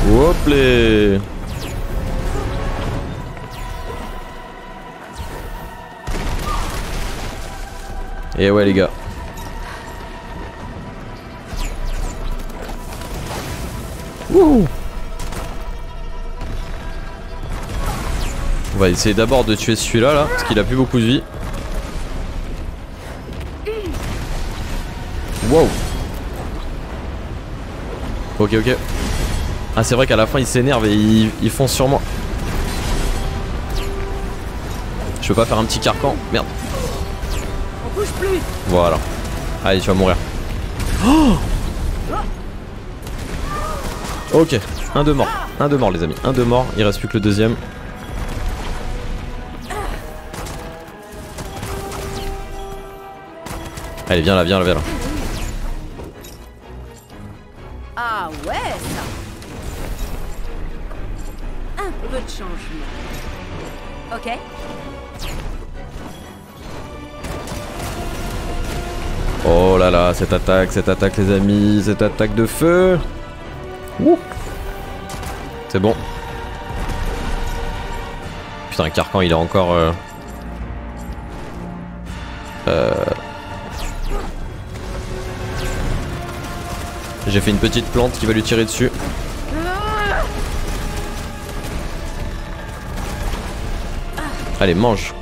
Hop les... Et eh ouais les gars. Wouh On va essayer d'abord de tuer celui-là là, parce qu'il a plus beaucoup de vie. Ok ok. Ah c'est vrai qu'à la fin ils s'énervent et ils, ils foncent sur moi. Je peux pas faire un petit carcan Merde. On bouge plus Voilà. Allez tu vas mourir. Ok, un de mort. Un de mort les amis. Un de mort, il reste plus que le deuxième. Allez viens là, viens là, viens là. Oh là là, cette attaque, cette attaque les amis, cette attaque de feu. C'est bon. Putain, carcan il est encore... Euh... Euh... J'ai fait une petite plante qui va lui tirer dessus. Allez, mange.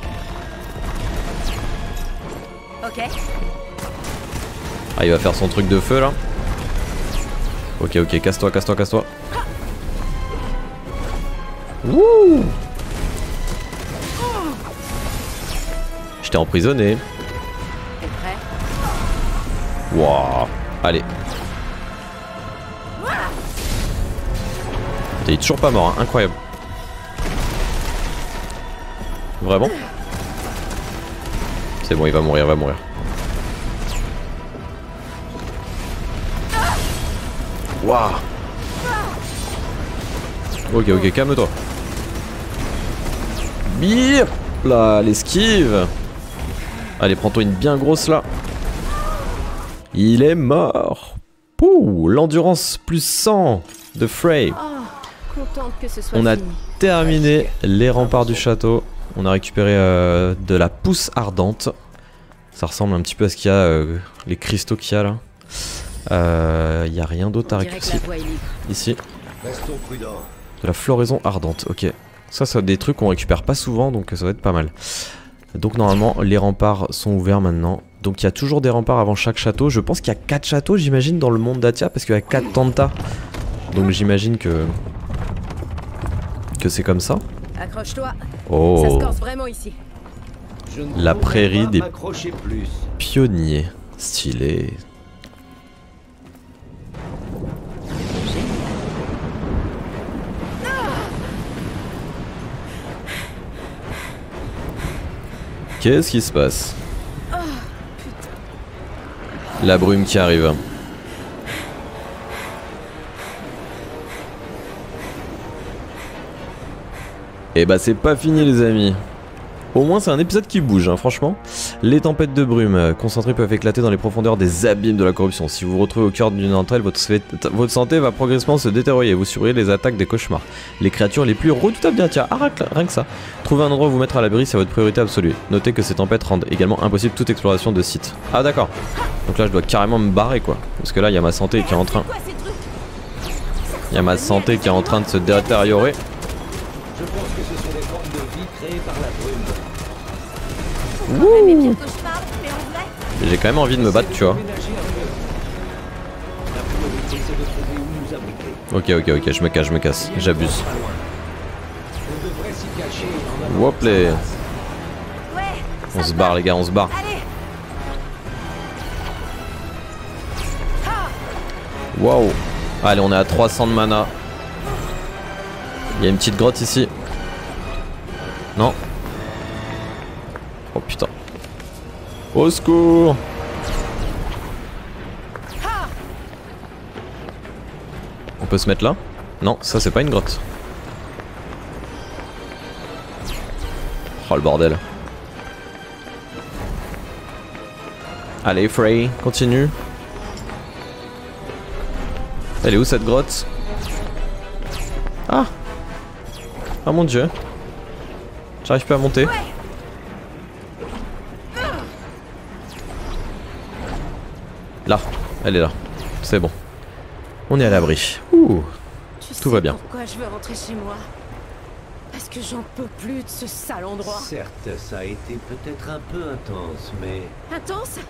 Ah, il va faire son truc de feu là. Ok, ok, casse-toi, casse-toi, casse-toi. Wouh Je t'ai emprisonné. Waouh. Allez. Il est toujours pas mort, hein. incroyable. Vraiment C'est bon, il va mourir, il va mourir. Waouh Ok, ok, calme-toi. Bip Là, l'esquive Allez, prends-toi une bien grosse là. Il est mort Pouh L'endurance plus 100 de Frey. Oh, contente que ce soit On a fini. terminé les remparts du château. On a récupéré euh, de la pousse ardente. Ça ressemble un petit peu à ce qu'il y a, euh, les cristaux qu'il y a là. Il n'y a rien d'autre à récupérer ici. Restons prudents. De la floraison ardente, ok. Ça, c'est des trucs qu'on récupère pas souvent, donc ça va être pas mal. Donc normalement, les remparts sont ouverts maintenant. Donc il y a toujours des remparts avant chaque château. Je pense qu'il y a 4 châteaux, j'imagine, dans le monde d'Atia, parce qu'il y a 4 Tanta. Donc j'imagine que... Que c'est comme ça. Accroche-toi. Ça se Oh, corse vraiment ici. Je ne La prairie pas des- m'accrocher plus. pionnier. Stylé. Qu'est-ce qui se passe La brume qui arrive. Et bah c'est pas fini les amis. Au moins c'est un épisode qui bouge, hein, franchement. Les tempêtes de brume euh, concentrées peuvent éclater dans les profondeurs des abîmes de la corruption. Si vous vous retrouvez au cœur d'une d'entre elles, votre, santé va progressivement se détériorer et vous surveillez les attaques des cauchemars. Les créatures les plus redoutables bien tiens, ah, rien que- ça. Trouver un endroit où vous mettre à l'abri, c'est votre priorité absolue. Notez que ces tempêtes rendent également impossible toute exploration de site. Ah d'accord. Donc là je dois carrément me barrer quoi. Parce que là il y a ma santé qui est en train... Il y a ma santé qui est en train de se détériorer. Je pense que ce sont des formes de vie créées par la brume. J'ai quand même envie de me battre tu vois. Ok ok ok je me cache, je me casse. J'abuse. Loin. On se barre les gars, on se barre. Waouh Allez, on est à 300 de mana. Il y a une petite grotte ici. Non Oh putain. Au secours On peut se mettre là? Non, ça c'est pas une grotte. Oh le bordel. Allez Frey, continue. Elle est où cette grotte? Ah Ah mon dieu J'arrive pas à monter elle est là. C'est bon. On est à l'abri. Ouh. Tu Tout va sais bien. Pourquoi je veux rentrer chez moi? Parce que j'en peux plus de ce sale endroit. Certes, ça a été peut-être un peu intense, mais Intense?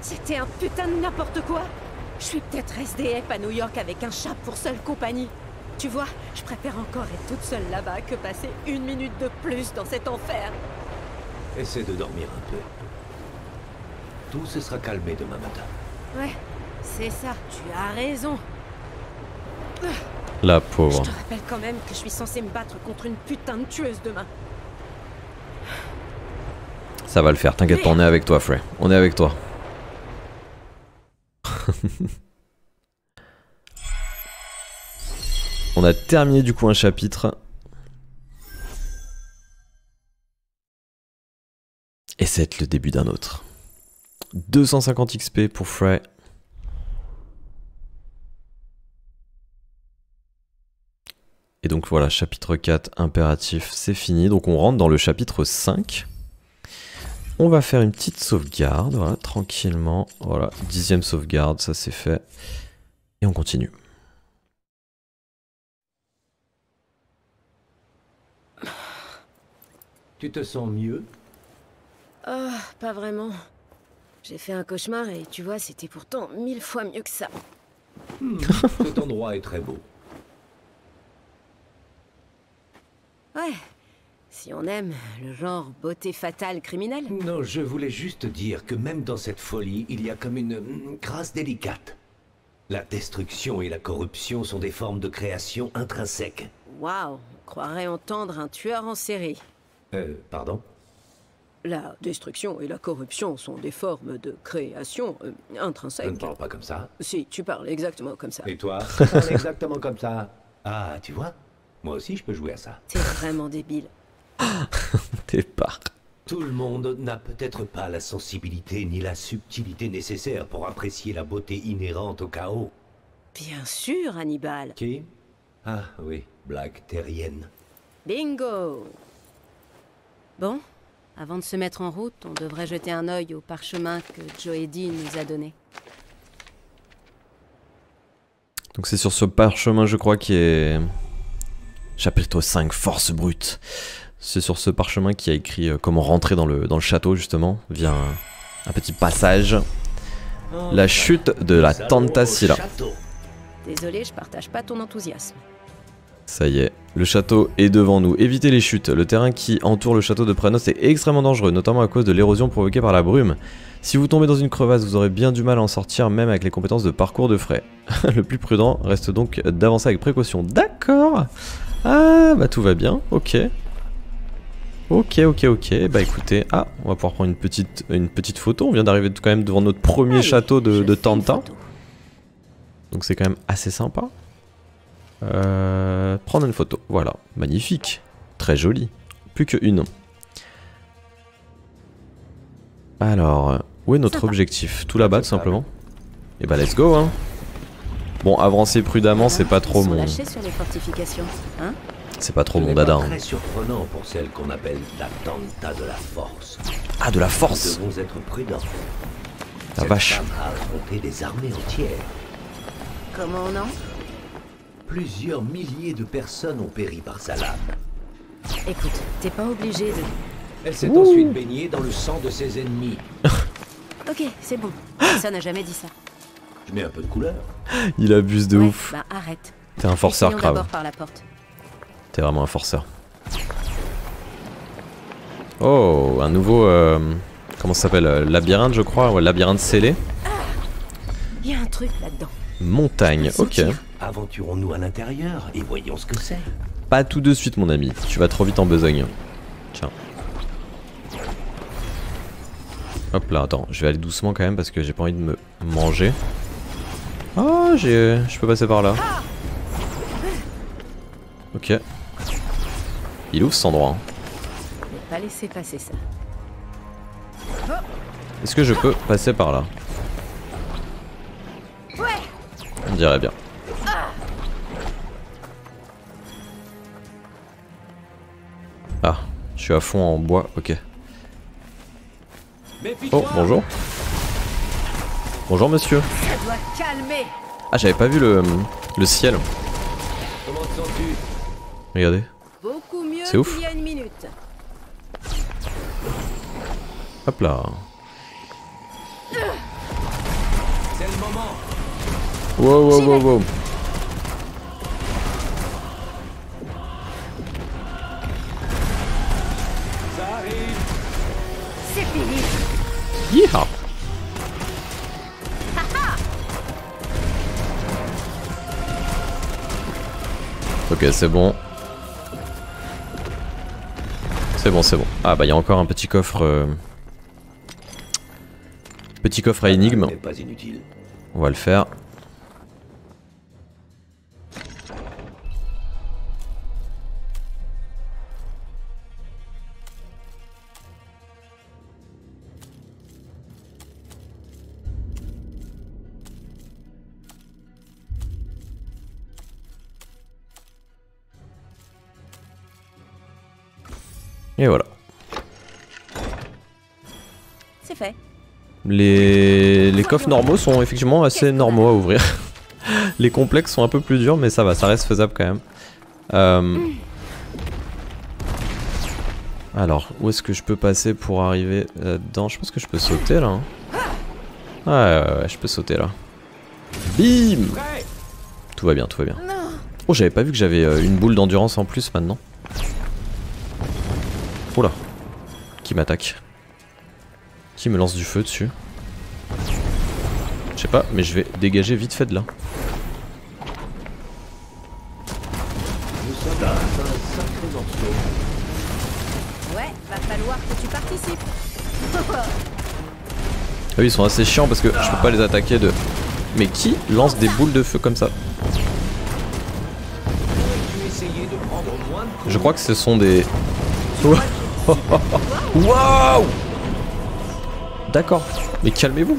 C'était un putain de n'importe quoi? Je suis peut-être SDF à New York avec un chat pour seule compagnie. Tu vois, je préfère encore être toute seule là-bas que passer une minute de plus dans cet enfer. essaie de dormir un peu. Tout se sera calmé demain matin. Ouais, c'est ça, tu as raison. La Je pauvre. te rappelle quand même que je suis censée me battre contre une putain de tueuse demain. Ça va le faire, t'inquiète pas, on est avec toi, Frey. On est avec toi. on a terminé du coup un chapitre. Et c'est le début d'un autre. 250 XP pour Frey. Et donc voilà, chapitre 4 impératif, c'est fini. Donc on rentre dans le chapitre 5. On va faire une petite sauvegarde, voilà, tranquillement. Voilà, dixième sauvegarde, ça c'est fait. Et on continue. Tu te sens mieux? Oh, pas vraiment. J'ai fait un cauchemar et tu vois, c'était pourtant mille fois mieux que ça. Hmm, Cet endroit est très beau. Ouais, si on aime le genre beauté fatale criminelle. Non, je voulais juste dire que même dans cette folie, il y a comme une hmm, grâce délicate. La destruction et la corruption sont des formes de création intrinsèques. Waouh, on croirait entendre un tueur en série. Euh, pardon? La destruction et la corruption sont des formes de création euh, Je ne intrinsèques. parle pas comme ça. Si, tu parles exactement comme ça. Et toi? Tu parles exactement comme ça. Ah, tu vois? Moi aussi, je peux jouer à ça. T'es vraiment débile. T'es pas. Tout le monde n'a peut-être pas la sensibilité ni la subtilité nécessaires pour apprécier la beauté inhérente au chaos. Bien sûr, Hannibal. Qui? Ah oui, blague terrienne. Bingo Bon, avant de se mettre en route, on devrait jeter un œil au parchemin que Joe Eddy nous a donné. Donc c'est sur ce parchemin, je crois, qui est... Chapitre 5, Force Brute. C'est sur ce parchemin qui a écrit euh, comment rentrer dans le, dans le château, justement, via un, un petit passage. La chute de la Tanta Silla. Désolé, je partage pas ton enthousiasme. Ça y est, le château est devant nous. Évitez les chutes. Le terrain qui entoure le château de Pranos est extrêmement dangereux, notamment à cause de l'érosion provoquée par la brume. Si vous tombez dans une crevasse, vous aurez bien du mal à en sortir, même avec les compétences de parcours de frais. le plus prudent reste donc d'avancer avec précaution. D'accord Ah, bah tout va bien, ok. Ok, ok, ok. Bah écoutez, ah, on va pouvoir prendre une petite, une petite photo. On vient d'arriver quand même devant notre premier Allez, château de, de photo. Donc c'est quand même assez sympa. Euh, prendre une photo, voilà, magnifique, très joli. Plus que une. Alors, où est notre objectif? Tout là-bas, tout simplement. Et bah let's go, hein. Bon, avancer prudemment, c'est pas trop mon, hein c'est pas trop mon dada. hein. très surprenant pour celle qu'on appelle la Tanta de la Force. Ah, de la Nous force. devons être prudents. La Cette vache. femme a affronté des armées entières. Comment non Plusieurs milliers de personnes ont péri par sa lame. Écoute, t'es pas obligé de... Elle s'est ensuite baignée dans le sang de ses ennemis. Ok, c'est bon. Personne n'a jamais dit ça. Je mets un peu de couleur. Il abuse de Ouais, ouf. Bah arrête. T'es un forceur, Crave. porte. T'es vraiment un forceur. Oh, un nouveau. euh, comment ça s'appelle euh, Labyrinthe, je crois. Ouais, labyrinthe scellé. Il y a un truc là-dedans. Montagne, ok. Aventurons-nous à l'intérieur et voyons ce que c'est. Pas tout de suite, mon ami. Tu vas trop vite en besogne. Tiens. Hop là, attends. Je vais aller doucement quand même parce que j'ai pas envie de me manger. J'ai. Je peux passer par là. Ok. Il ouvre cet endroit. hein. Je vais pas laisser passer ça. Est-ce que je peux passer par là? On dirait bien. Ah, je suis à fond en bois, ok. Oh, bonjour. Bonjour monsieur. Doit calmer. Ah, j'avais pas vu le, le ciel. Comment te sens-tu? Regardez. Beaucoup mieux C'est ouf. qu'il y a une minute. Hop là. C'est le moment. Wow, wow, wow, wow. Ça arrive. C'est fini. Yeehaw. Ok, c'est bon. C'est bon, c'est bon. Ah bah il y a encore un petit coffre... euh, Petit coffre à énigme. inutile. On va le faire. Et voilà. C'est fait. Les, les coffres normaux sont effectivement assez normaux à ouvrir. les complexes sont un peu plus durs, mais ça va, ça reste faisable quand même. Euh, Alors, où est-ce que je peux passer pour arriver là-dedans Je pense que je peux sauter là. hein. Ouais, ouais, ouais, je peux sauter là. Bim Tout va bien, tout va bien. Oh, j'avais pas vu que j'avais euh, une boule d'endurance en plus maintenant. Oula. Qui m'attaque Qui me lance du feu dessus Je sais pas, mais je vais dégager vite fait de là. Ouais, va falloir que tu participes. Ah oui, ils sont assez chiants parce que je peux pas les attaquer de... Mais qui lance des boules de feu comme ça? Je crois que ce sont des... Waouh D'accord, mais calmez-vous.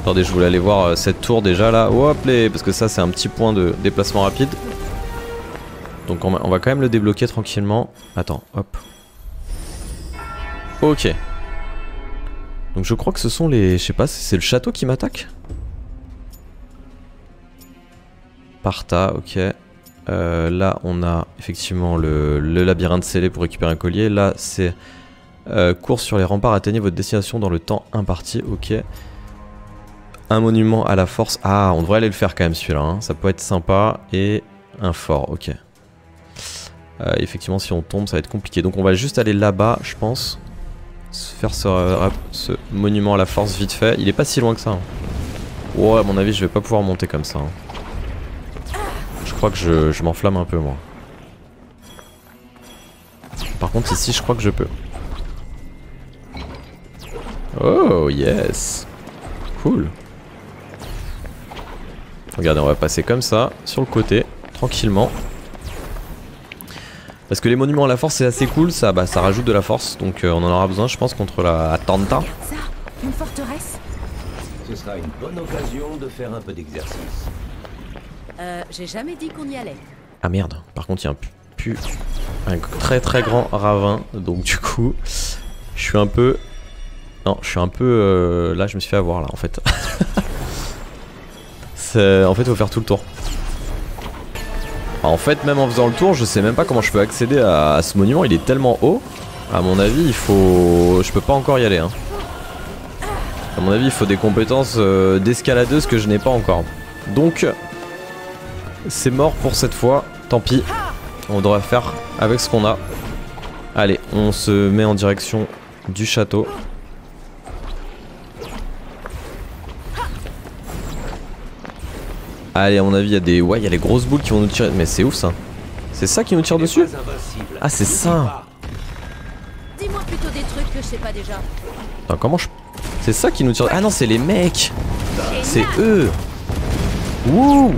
Attendez, je voulais aller voir euh, cette tour déjà là. Hop les, parce que ça c'est un petit point de déplacement rapide. Donc on va quand même le débloquer tranquillement. Attends, hop. Ok. Donc je crois que ce sont les... Je sais pas, c'est le château qui m'attaque? Parta, ok. Euh, là, on a effectivement le, labyrinthe scellé pour récupérer un collier. Là, c'est euh, course sur les remparts, atteignez votre destination dans le temps imparti. Ok. Un monument à la force. Ah, on devrait aller le faire quand même celui-là. hein. Ça peut être sympa. Et un fort, ok. Euh, effectivement, si on tombe, ça va être compliqué. Donc, on va juste aller là-bas, je pense. Se Faire ce, monument à la force vite fait. Il est pas si loin que ça. hein. Ouais, à mon avis, je vais pas pouvoir monter comme ça. hein. Je crois que je, je m'enflamme un peu moi. Par contre ici je crois que je peux. Oh yes Cool Regardez on va passer comme ça sur le côté tranquillement. Parce que les monuments à la force c'est assez cool, ça, bah, ça rajoute de la force donc euh, on en aura besoin je pense contre la ça, une forteresse? Ce sera une bonne occasion de faire un peu d'exercice. Euh, j'ai jamais dit qu'on y allait. Ah merde, par contre il y a un pu, un très très grand ravin, donc du coup, je suis un peu, non, je suis un peu, euh, là je me suis fait avoir là en fait. En fait, faut faire tout le tour. En fait, même en faisant le tour, je sais même pas comment je peux accéder à, à ce monument. Il est tellement haut. À mon avis, il faut, je peux pas encore y aller. Hein. À mon avis, il faut des compétences euh, d'escaladeuse que je n'ai pas encore. Donc, c'est mort pour cette fois, tant pis. On devrait faire avec ce qu'on a. Allez, on se met en direction du château. Allez, à mon avis, il y a des. Ouais, il y a les grosses boules qui vont nous tirer. Mais c'est ouf ça. C'est ça qui nous tire dessus. Ah, c'est ça. Dis-moi plutôt des trucs que je sais pas déjà. Attends, comment je. C'est ça qui nous tire. Ah non, c'est les mecs C'est eux Wouh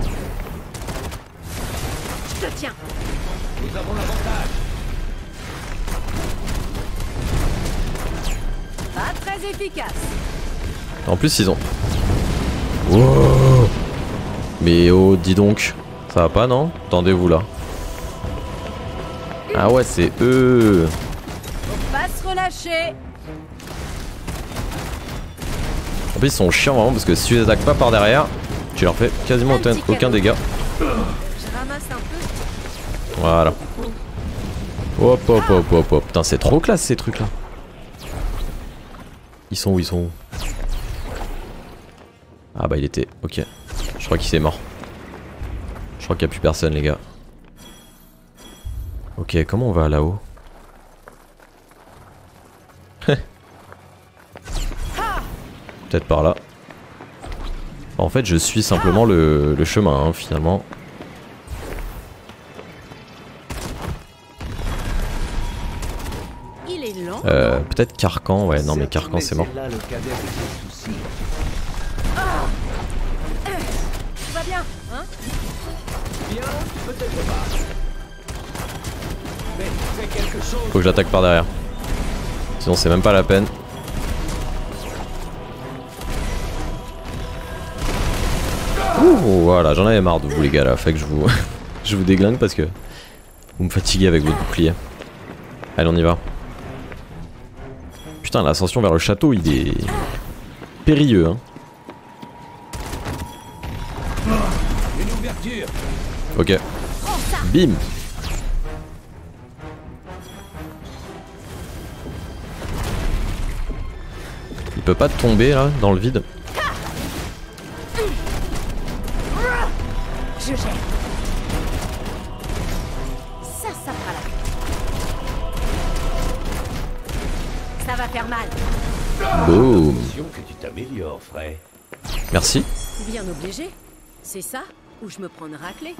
très efficace. En plus, ils ont. Wow. Mais oh, dis donc. Ça va pas, non? Attendez-vous là. Ah ouais, c'est eux Faut pas se relâcher. En plus, ils sont chiants vraiment parce que si tu les attaques pas par derrière, tu leur fais quasiment Un aucun, aucun dégât. Voilà. Hop hop hop hop hop. Putain c'est trop classe ces trucs là. Ils sont où ils sont où Ah bah il était. Ok. Je crois qu'il s'est mort. Je crois qu'il n'y a plus personne les gars. Ok comment on va là-haut Peut-être par là. En fait je suis simplement le, chemin hein, finalement. Euh, peut-être Carcan, ouais, non mais Carcan c'est mort. hein. Faut que j'attaque par derrière. Sinon c'est même pas la peine. Ouh, voilà, j'en avais marre de vous les gars là, fait que je vous, je vous déglingue parce que vous me fatiguez avec votre bouclier. Allez on y va. Putain l'ascension vers le château il est périlleux hein. Ok. Bim Il peut pas tomber là dans le vide? Boum Attention que tu t'améliores, frère. Merci. Bien obligé. C'est ça Ou je me prends une raclée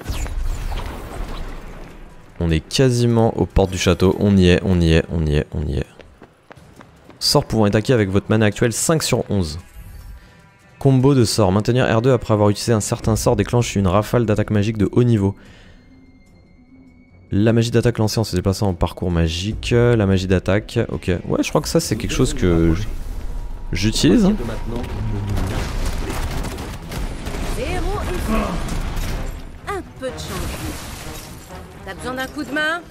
On est quasiment aux portes du château. On y est, on y est, on y est, on y est. Sort pouvant attaquer avec votre mana actuelle 5 sur 11. Combo de sort. Maintenir R2 après avoir utilisé un certain sort déclenche une rafale d'attaque magique de haut niveau. La magie d'attaque lancée en se déplaçant en parcours magique. La magie d'attaque. Ok. Ouais, je crois que ça c'est quelque chose que j'utilise. effet. Un peu de changement. T'as besoin d'un coup de main?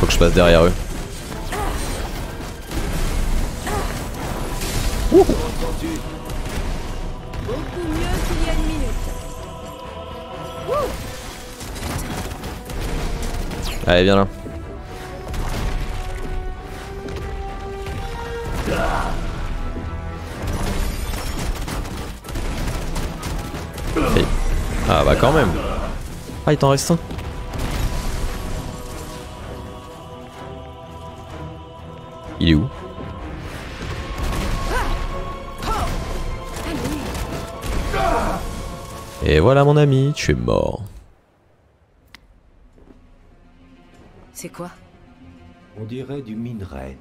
Faut que je passe derrière eux. Beaucoup mieux qu'il y a une minute. Allez, viens là. Ah bah quand même. Ah, il t'en reste un. Il est où? Et voilà mon ami, tu es mort. C'est quoi? On dirait du minerai.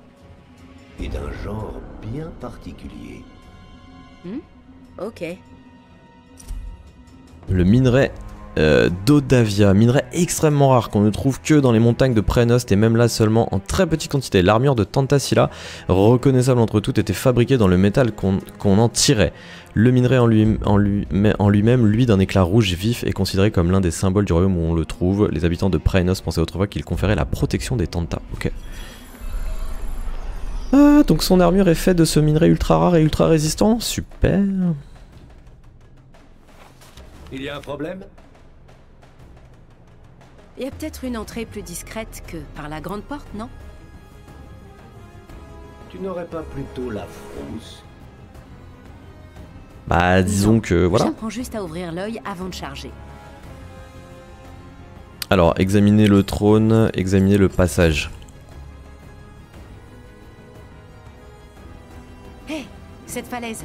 Et d'un genre bien particulier. Ok. Le minerai euh, d'Odavia, minerai extrêmement rare qu'on ne trouve que dans les montagnes de Prenost et même là seulement en très petite quantité. L'armure de Tantasila, reconnaissable entre toutes, était fabriquée dans le métal qu'on en tirait. Le minerai en lui-même, lui, d'un éclat rouge vif, est considéré comme l'un des symboles du royaume où on le trouve. Les habitants de Prenost pensaient autrefois qu'il conférait la protection des Tantas. Ok. Ah, donc son armure est faite de ce minerai ultra rare et ultra résistant Super Il y a un problème? Il y a peut-être une entrée plus discrète que par la grande porte, non? Tu n'aurais pas plutôt la frousse? Bah disons que voilà. J'apprends juste à ouvrir l'œil avant de charger. Alors, examiner le trône, examiner le passage. Hé, cette falaise.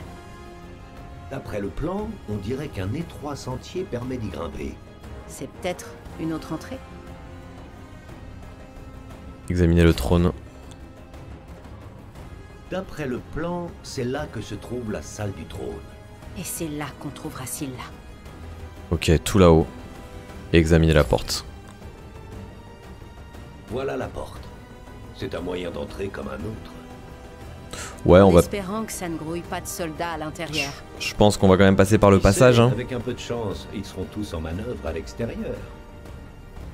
D'après le plan, on dirait qu'un étroit sentier permet d'y grimper. C'est peut-être une autre entrée Examiner le trône. D'après le plan, c'est là que se trouve la salle du trône. Et c'est là qu'on trouvera Scylla. Ok, tout là-haut. Et examiner la porte. Voilà la porte. C'est un moyen d'entrer comme un autre. Ouais, on en va. espérant que ça ne grouille pas de soldats à l'intérieur. Je pense qu'on va quand même passer par le Qui sait, passage. Hein. Avec un peu de chance, ils seront tous en manœuvre à l'extérieur.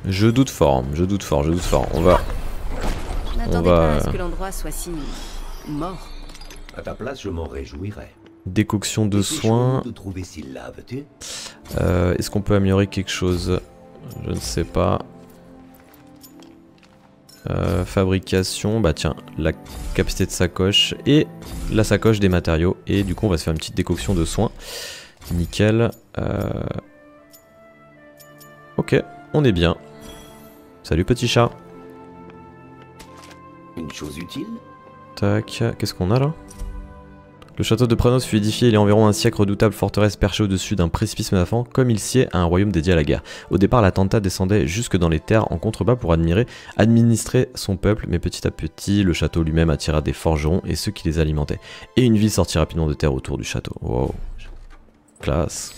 Je doute fort, je doute fort, je doute fort. On va. N'attendez va, pas à ce que l'endroit soit si mort. À ta place, je m'en réjouirais. Décoction de soins. Euh, Est-ce qu'on peut améliorer quelque chose? Je ne sais pas. Euh, fabrication, bah tiens, la capacité de sacoche et la sacoche des matériaux. Et du coup, on va se faire une petite décoction de soins. Nickel. Euh... Ok, on est bien. Salut petit chat. Une chose utile? Tac, qu'est-ce qu'on a là? Le château de Pranos fut édifié il y a environ un siècle, redoutable forteresse perchée au-dessus d'un précipice menacent, comme il sied à un royaume dédié à la guerre. Au départ, l'attentat descendait jusque dans les terres en contrebas pour admirer, administrer son peuple, mais petit à petit, le château lui-même attira des forgerons et ceux qui les alimentaient. Et une ville sortit rapidement de terre autour du château. Wow. Classe.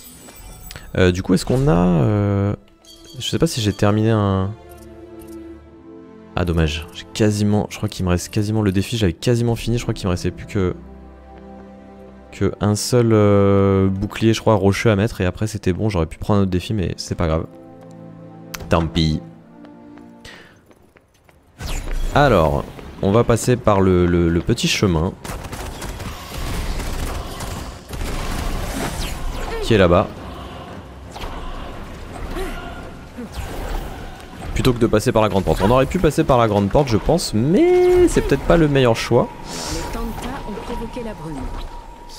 Euh, du coup, est-ce qu'on a... euh, Je sais pas si j'ai terminé un... Ah dommage, j'ai quasiment, je crois qu'il me reste quasiment le défi, j'avais quasiment fini, je crois qu'il me restait plus que que un seul euh, bouclier, je crois, rocheux à mettre et après c'était bon, j'aurais pu prendre un autre défi mais c'est pas grave. Tant pis. Alors, on va passer par le, petit chemin qui est là-bas. Plutôt que de passer par la grande porte. On aurait pu passer par la grande porte, je pense, mais c'est peut-être pas le meilleur choix. Les ont provoqué la brume.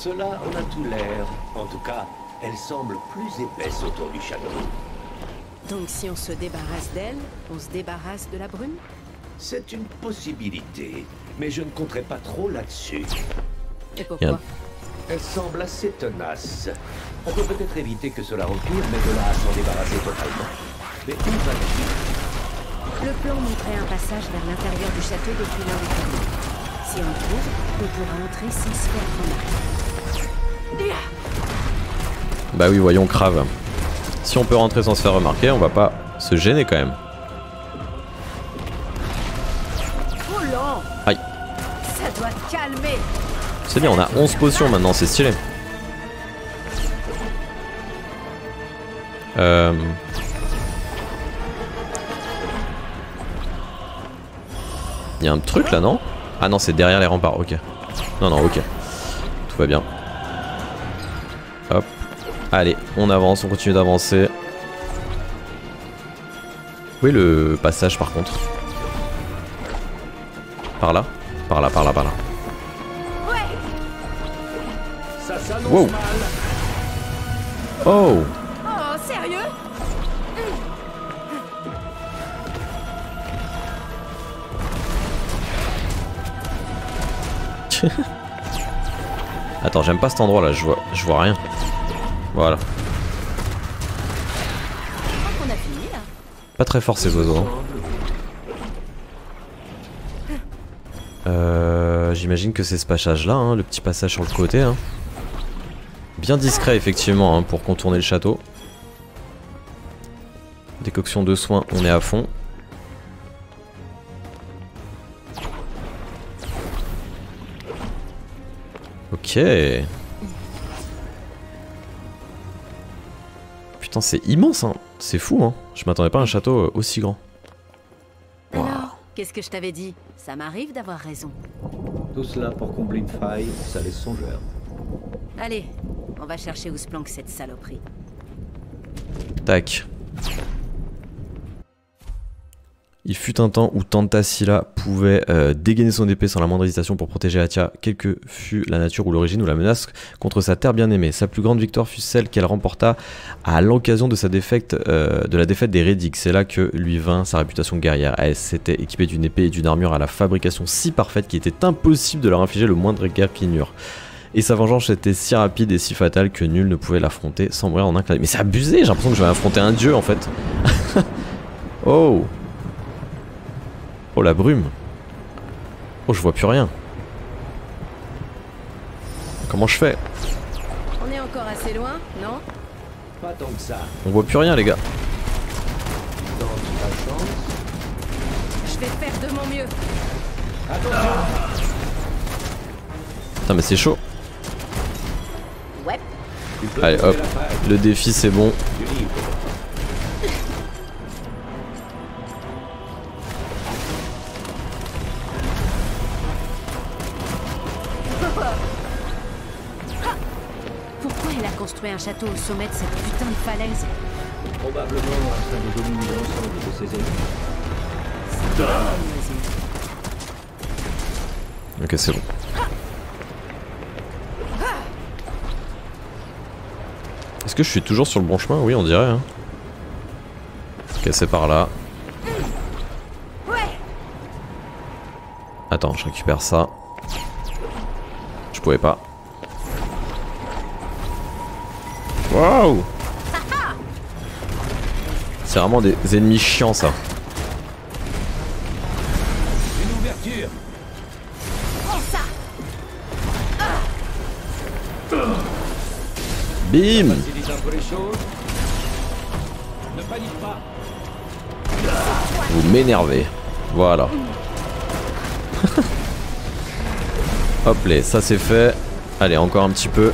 Cela en a tout l'air. En tout cas, elle semble plus épaisse autour du château. Donc si on se débarrasse d'elle, on se débarrasse de la brume C'est une possibilité, mais je ne compterai pas trop là-dessus. Et pourquoi? Elle semble assez tenace. On peut peut-être éviter que cela empire, mais de là à s'en débarrasser totalement. Mais où va-t-il? Le plan montrait un passage vers l'intérieur du château depuis l'un des. Si on le trouve, on pourra entrer sans se faire remarquer. Bah oui, voyons, crave. Si on peut rentrer sans se faire remarquer, on va pas se gêner quand même. Aïe. C'est bien, on a 11 potions maintenant, c'est stylé. Euh... Il y a un truc là, non? Ah non, c'est derrière les remparts, ok. Non, non, ok. Tout va bien. Allez, on avance, on continue d'avancer. Où est le passage par contre? Par là? Par là, par là, par là. Wow. Oh Oh, sérieux? Attends, j'aime pas cet endroit là, je vois, je vois rien. Voilà. Pas très fort ces oiseaux. hein. Euh, J'imagine que c'est ce passage là, hein, le petit passage sur le côté. hein. Bien discret effectivement pour contourner le château. Décoction de soins, on est à fond. Ok. C'est immense, hein. C'est fou, hein. Je m'attendais pas à un château euh, aussi grand. Wow. Alors, qu'est-ce que je t'avais dit? Ça m'arrive d'avoir raison. Tout cela pour combler une faille, ça laisse songeur. Allez, on va chercher où se planque cette saloperie. Tac. Il fut un temps où Tanta Scylla pouvait euh, dégainer son épée sans la moindre hésitation pour protéger Atia, quelle que fût la nature ou l'origine ou la menace contre sa terre bien-aimée. Sa plus grande victoire fut celle qu'elle remporta à l'occasion de sa défaite, euh, la défaite des Reddick. C'est là que lui vint sa réputation guerrière. Elle s'était équipée d'une épée et d'une armure à la fabrication si parfaite qu'il était impossible de leur infliger le moindre égratignure. Et sa vengeance était si rapide et si fatale que nul ne pouvait l'affronter sans mourir en un clin d'œil. Mais c'est abusé, j'ai l'impression que je vais affronter un dieu en fait. oh Oh la brume Oh je vois plus rien. Comment je fais? On est encore assez loin, non? Pas tant que ça. On voit plus rien les gars. Dans ta chance. Je vais faire de mon mieux. Putain mais c'est chaud. Ouais. Allez hop, le défi c'est bon. Du livre. château au sommet de cette putain de falaise. Probablement en train de dominer l'ensemble de ses ennemis. Ok, c'est bon. Est-ce que je suis toujours sur le bon chemin? Oui, on dirait. Hein. Ok, c'est par là. Attends, je récupère ça. Je pouvais pas. Waouh C'est vraiment des ennemis chiants ça. Une ouverture Bim les. Vous m'énervez. Voilà. Hop là, ça c'est fait. Allez, encore un petit peu.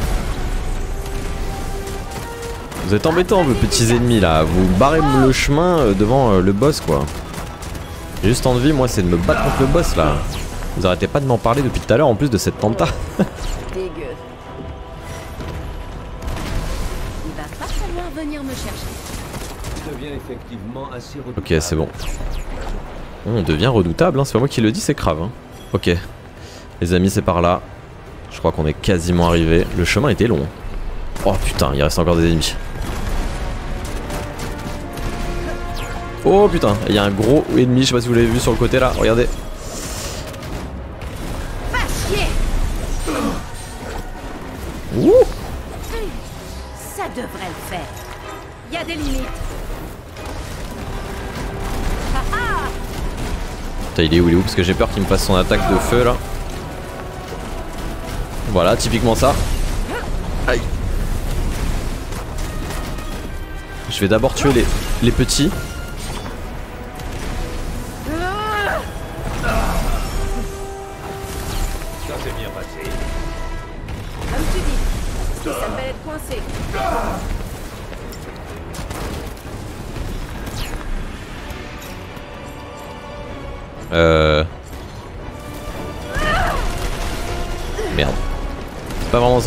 Vous êtes embêtants, vos petits ennemis là. Vous barrez le chemin euh, devant euh, le boss quoi. J'ai juste envie, moi, c'est de me battre contre le boss là. Vous arrêtez pas de m'en parler depuis tout à l'heure en plus de cette tenta. Dégueu. Il va pas falloir venir me chercher. Tu deviens effectivement assez redoutable. ok, c'est bon. On devient redoutable, hein. c'est pas moi qui le dis, c'est grave. Hein. Ok. Les amis, c'est par là. Je crois qu'on est quasiment arrivé. Le chemin était long. Oh putain, il reste encore des ennemis. Oh putain, il y a un gros ennemi, je sais pas si vous l'avez vu sur le côté là, regardez. Ouh Ça devrait le faire. Y a des limites. Ah ah Putain, il est où, il est où Parce que j'ai peur qu'il me fasse son attaque de feu là. Voilà, typiquement ça. Aïe. Je vais d'abord tuer les, les petits.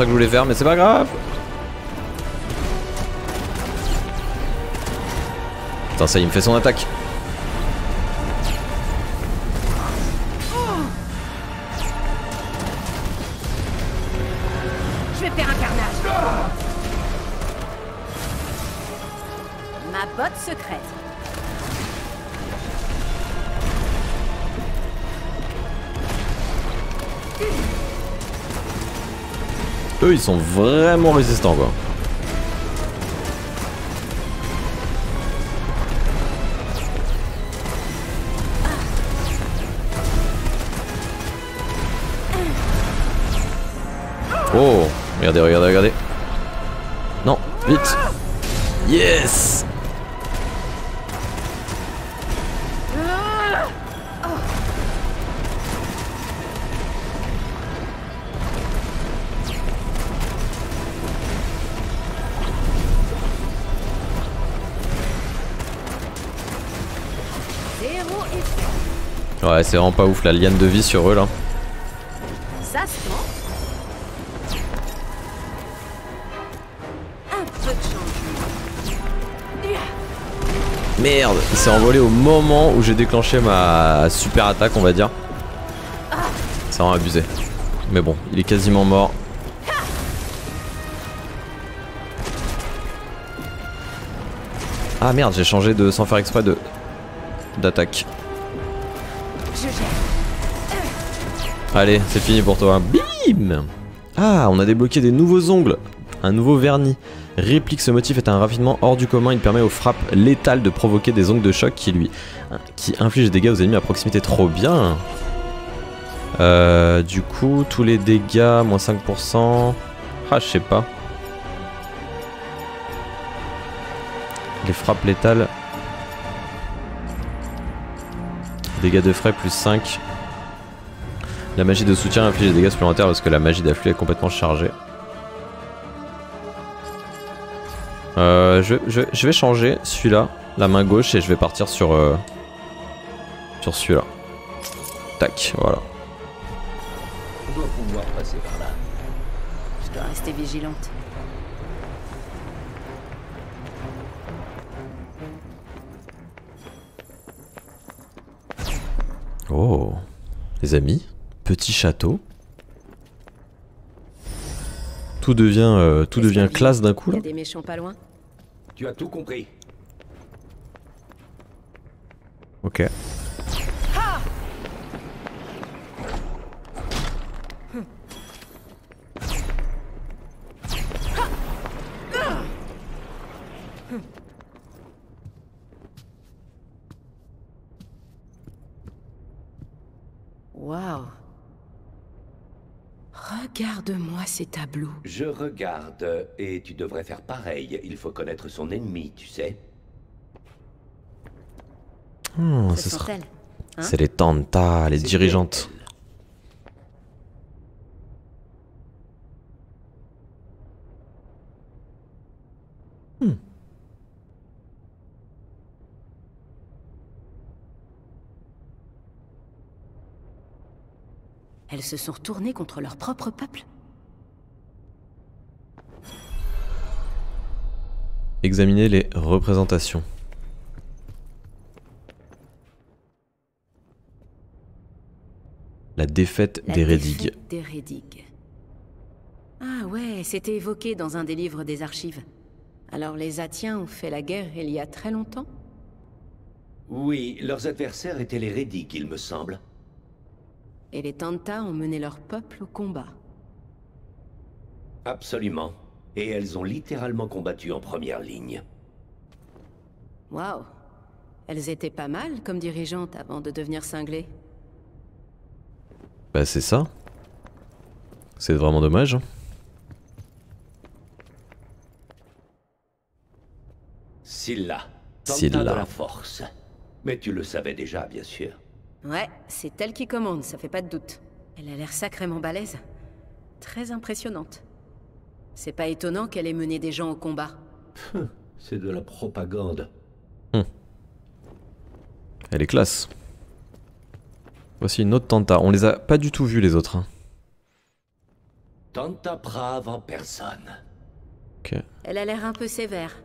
Que je voulais faire, mais c'est pas grave. Putain, ça, il me fait son attaque. Ils sont vraiment résistants, quoi. Oh, regardez, regardez, regardez. Ouais, c'est vraiment pas ouf la liane de vie sur eux là. Ça se. Merde, il s'est envolé au moment où j'ai déclenché ma super attaque, on va dire. C'est vraiment abusé. Mais bon, il est quasiment mort. Ah merde, j'ai changé de sans faire exprès de d'attaque. Allez, c'est fini pour toi. Bim Ah, on a débloqué des nouveaux ongles. Un nouveau vernis. Réplique ce motif est un raffinement hors du commun. Il permet aux frappes létales de provoquer des ongles de choc qui lui qui infligent des dégâts aux ennemis à proximité. Trop bien. Euh, du coup, tous les dégâts, moins 5%. Ah, je sais pas. Les frappes létales. Dégâts de frais plus 5. La magie de soutien inflige des dégâts supplémentaires parce que la magie d'afflux est complètement chargée. Euh, je, vais changer celui-là, la main gauche, et je vais partir sur, euh, sur celui-là. Tac, voilà. Passer. Je dois rester vigilante. Oh, les amis petit château. Tout devient, euh, tout devient classe d'un coup Y là. a des méchants pas loin Tu as tout compris. Ok. Waouh Regarde-moi ces tableaux. Je regarde, et tu devrais faire pareil. Il faut connaître son ennemi, tu sais. Hmm, Ce ce sont sera- elles. Hein? C'est les tantas, les dirigeantes. elle. Elles se sont retournées contre leur propre peuple Examiner les représentations. La défaite La des Rédigues. défaite des Rédigues. Ah ouais, c'était évoqué dans un des livres des archives. Alors les Atiens ont fait la guerre il y a très longtemps? Oui, leurs adversaires étaient les Rédigues, il me semble. Et les Tantas ont mené leur peuple au combat. Absolument. Et elles ont littéralement combattu en première ligne. Waouh Elles étaient pas mal comme dirigeantes avant de devenir cinglées. Bah c'est ça. C'est vraiment dommage. hein. Scylla. Tanta Scylla. de la force. Mais tu le savais déjà, bien sûr. Ouais, c'est elle qui commande, ça fait pas de doute. Elle a l'air sacrément balèze. Très impressionnante. C'est pas étonnant qu'elle ait mené des gens au combat. C'est de la propagande. Elle est classe. Voici une autre tanta. On les a pas du tout vus les autres. hein. Tanta brave en personne. Ok. Elle a l'air un peu sévère.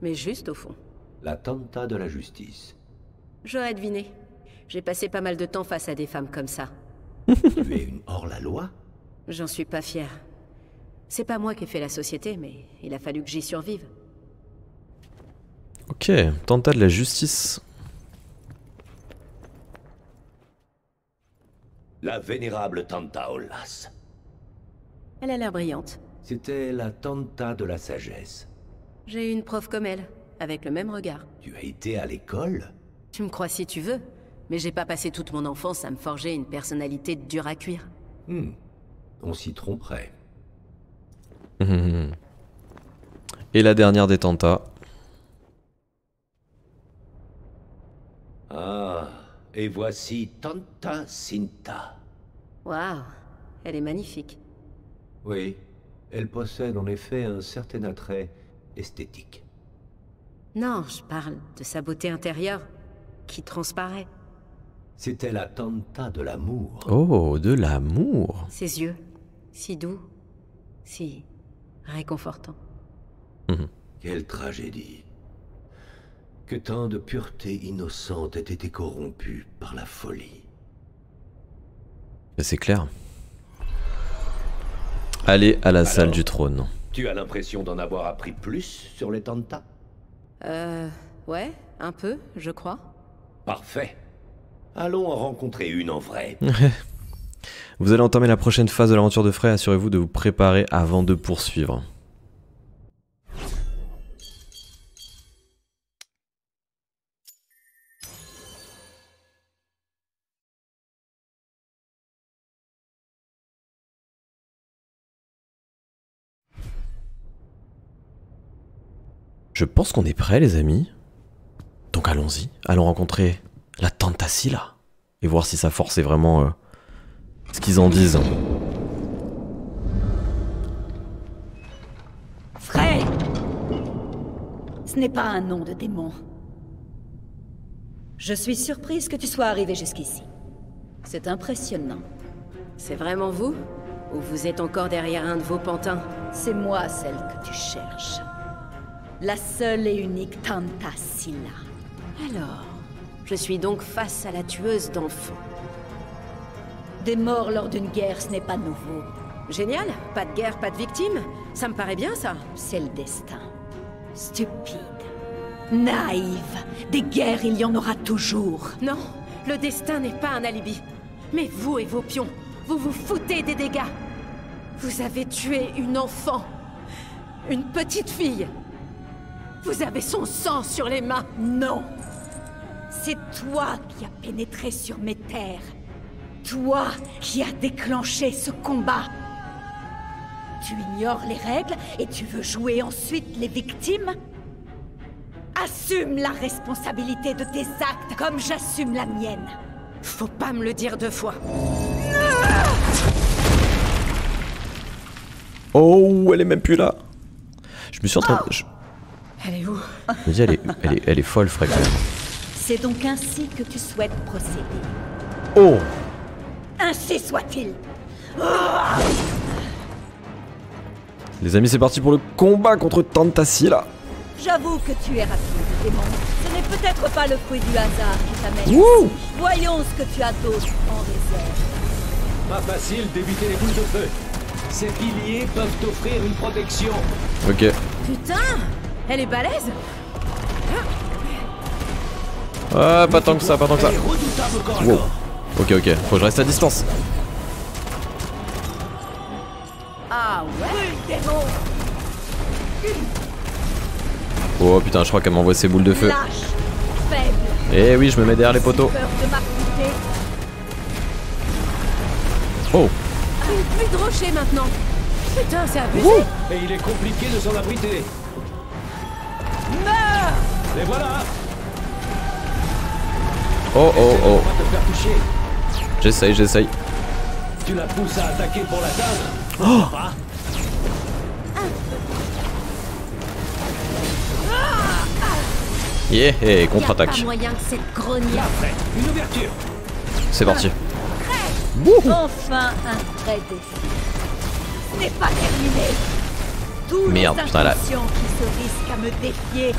Mais juste au fond. La Tanta de la justice. J'aurais deviné. J'ai passé pas mal de temps face à des femmes comme ça. tu es une hors-la-loi? J'en suis pas fière. C'est pas moi qui ai fait la société, mais il a fallu que j'y survive. Ok. Tanta de la justice. La vénérable Tanta Olas. Elle a l'air brillante. C'était la Tanta de la sagesse. J'ai eu une prof comme elle, avec le même regard. Tu as été à l'école? Tu me crois si tu veux, mais j'ai pas passé toute mon enfance à me forger une personnalité dure à cuire. Hmm. On s'y tromperait. Et la dernière des tantas. Ah, et voici Tanta Sinta. Waouh, elle est magnifique. Oui, elle possède en effet un certain attrait esthétique. Non, je parle de sa beauté intérieure, qui transparaît. C'était la Tanta de l'amour. Oh, de l'amour. Ses yeux, si doux, si réconfortants. Quelle tragédie. Que tant de pureté innocente ait été corrompue par la folie. C'est clair. Allez à la salle du trône. Tu as l'impression d'en avoir appris plus sur les Tanta Euh, ouais, un peu, je crois. Parfait. Allons en rencontrer une en vrai. Vous allez entamer la prochaine phase de l'aventure de Frey. Assurez-vous de vous préparer avant de poursuivre. Je pense qu'on est prêts, les amis. Donc allons-y. Allons rencontrer la Tanta Scylla. Et voir si sa force est vraiment euh, ce qu'ils en disent. Frey Ce n'est pas un nom de démon. Je suis surprise que tu sois arrivé jusqu'ici. C'est impressionnant. C'est vraiment vous? Ou vous êtes encore derrière un de vos pantins? C'est moi celle que tu cherches. La seule et unique Tanta Scylla. Alors, Je suis donc face à la tueuse d'enfants. Des morts lors d'une guerre, ce n'est pas nouveau. Génial Pas de guerre, pas de victimes Ça me paraît bien, ça. C'est le destin. Stupide. Naïve. Des guerres, il y en aura toujours. Non, le destin n'est pas un alibi. Mais vous et vos pions, vous vous foutez des dégâts. Vous avez tué une enfant. Une petite fille. Vous avez son sang sur les mains. Non. C'est toi qui as pénétré sur mes terres. Toi qui as déclenché ce combat. Tu ignores les règles et tu veux jouer ensuite les victimes? Assume la responsabilité de tes actes comme j'assume la mienne. Faut pas me le dire deux fois. Oh, elle est même plus là. Je me suis en train de... Je Elle est où? Dis, elle est, elle est, elle est folle, frère. C'est donc ainsi que tu souhaites procéder. Oh Ainsi soit-il. Les amis, c'est parti pour le combat contre Tantasila. J'avoue que tu es rapide, démon. Ce n'est peut-être pas le fruit du hasard qui t'amène. Voyons ce que tu as d'autre en réserve. Pas facile d'éviter les boules de feu. Ces piliers peuvent t'offrir une protection. Ok. Putain Elle est balèze Ah, pas tant que ça, pas tant que ça. Wow. Ok, ok, faut que je reste à distance. Ah ouais Brûle, démon Oh putain, je crois qu'elle m'envoie ses boules de feu. Eh oui, je me mets derrière les poteaux. Oh pluie de rochers maintenant Putain, c'est abusé Et il est compliqué de s'en abriter. Meurs Les voilà Oh oh oh. J'essaye, j'essaye. Tu la pousses à attaquer pour l'atteindre. Oh. Pas. Yeah, hey, contre-attaque. C'est parti. Enfin un vrai défi. Ce n'est pas terminé. Tous Merde, les putain, là. qui se risquent à me défier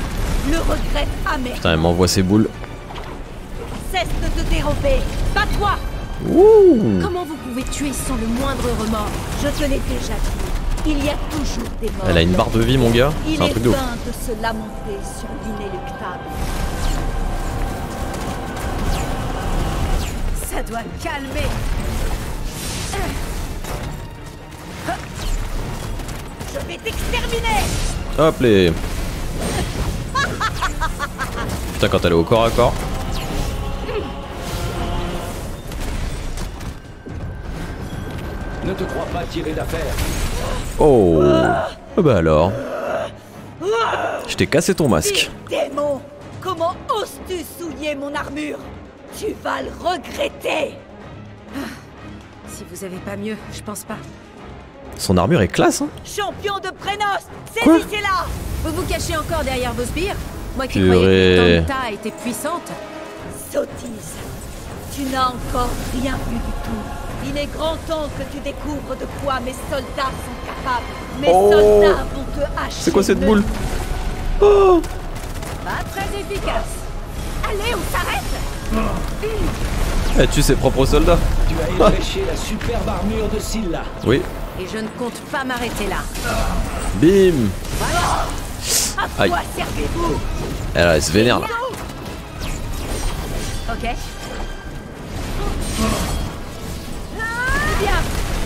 le regrettent amèrement. Putain, elle m'envoie ses boules. Cesse de te dérober. Bats-toi Comment vous pouvez tuer sans le moindre remords? Je te l'ai déjà dit. Il y a toujours des morts. Elle a une barre de vie, mon gars. Il C'est un est truc de ouf. de se lamenter sur l'inéluctable. Ça doit calmer Je vais t'exterminer Hop les. Putain, quand elle est au corps à corps. Ne te crois pas tiré d'affaire. Oh Ah Bah alors. Je t'ai cassé ton masque. Démon Comment oses-tu souiller mon armure? Tu vas le regretter Si vous avez pas mieux, je pense pas. Son armure est classe, hein Champion de Prénos Quoi Saisissez-la Vous vous cachez encore derrière vos sbires Moi qui Purée. croyais que Tanta était puissante. Sottise Tu n'as encore rien vu du tout. Il est grand temps que tu découvres de quoi mes soldats sont capables. Mes Oh. soldats vont te hacher. C'est quoi cette le- boule Oh Pas très efficace. Allez, on s'arrête Elle tue ses propres soldats. Tu as éléché la superbe armure de Scylla. Oui. Et je ne compte pas m'arrêter là. Bim À Aïe. quoi servez-vous? Elle reste vénère là. Ok Eh bien,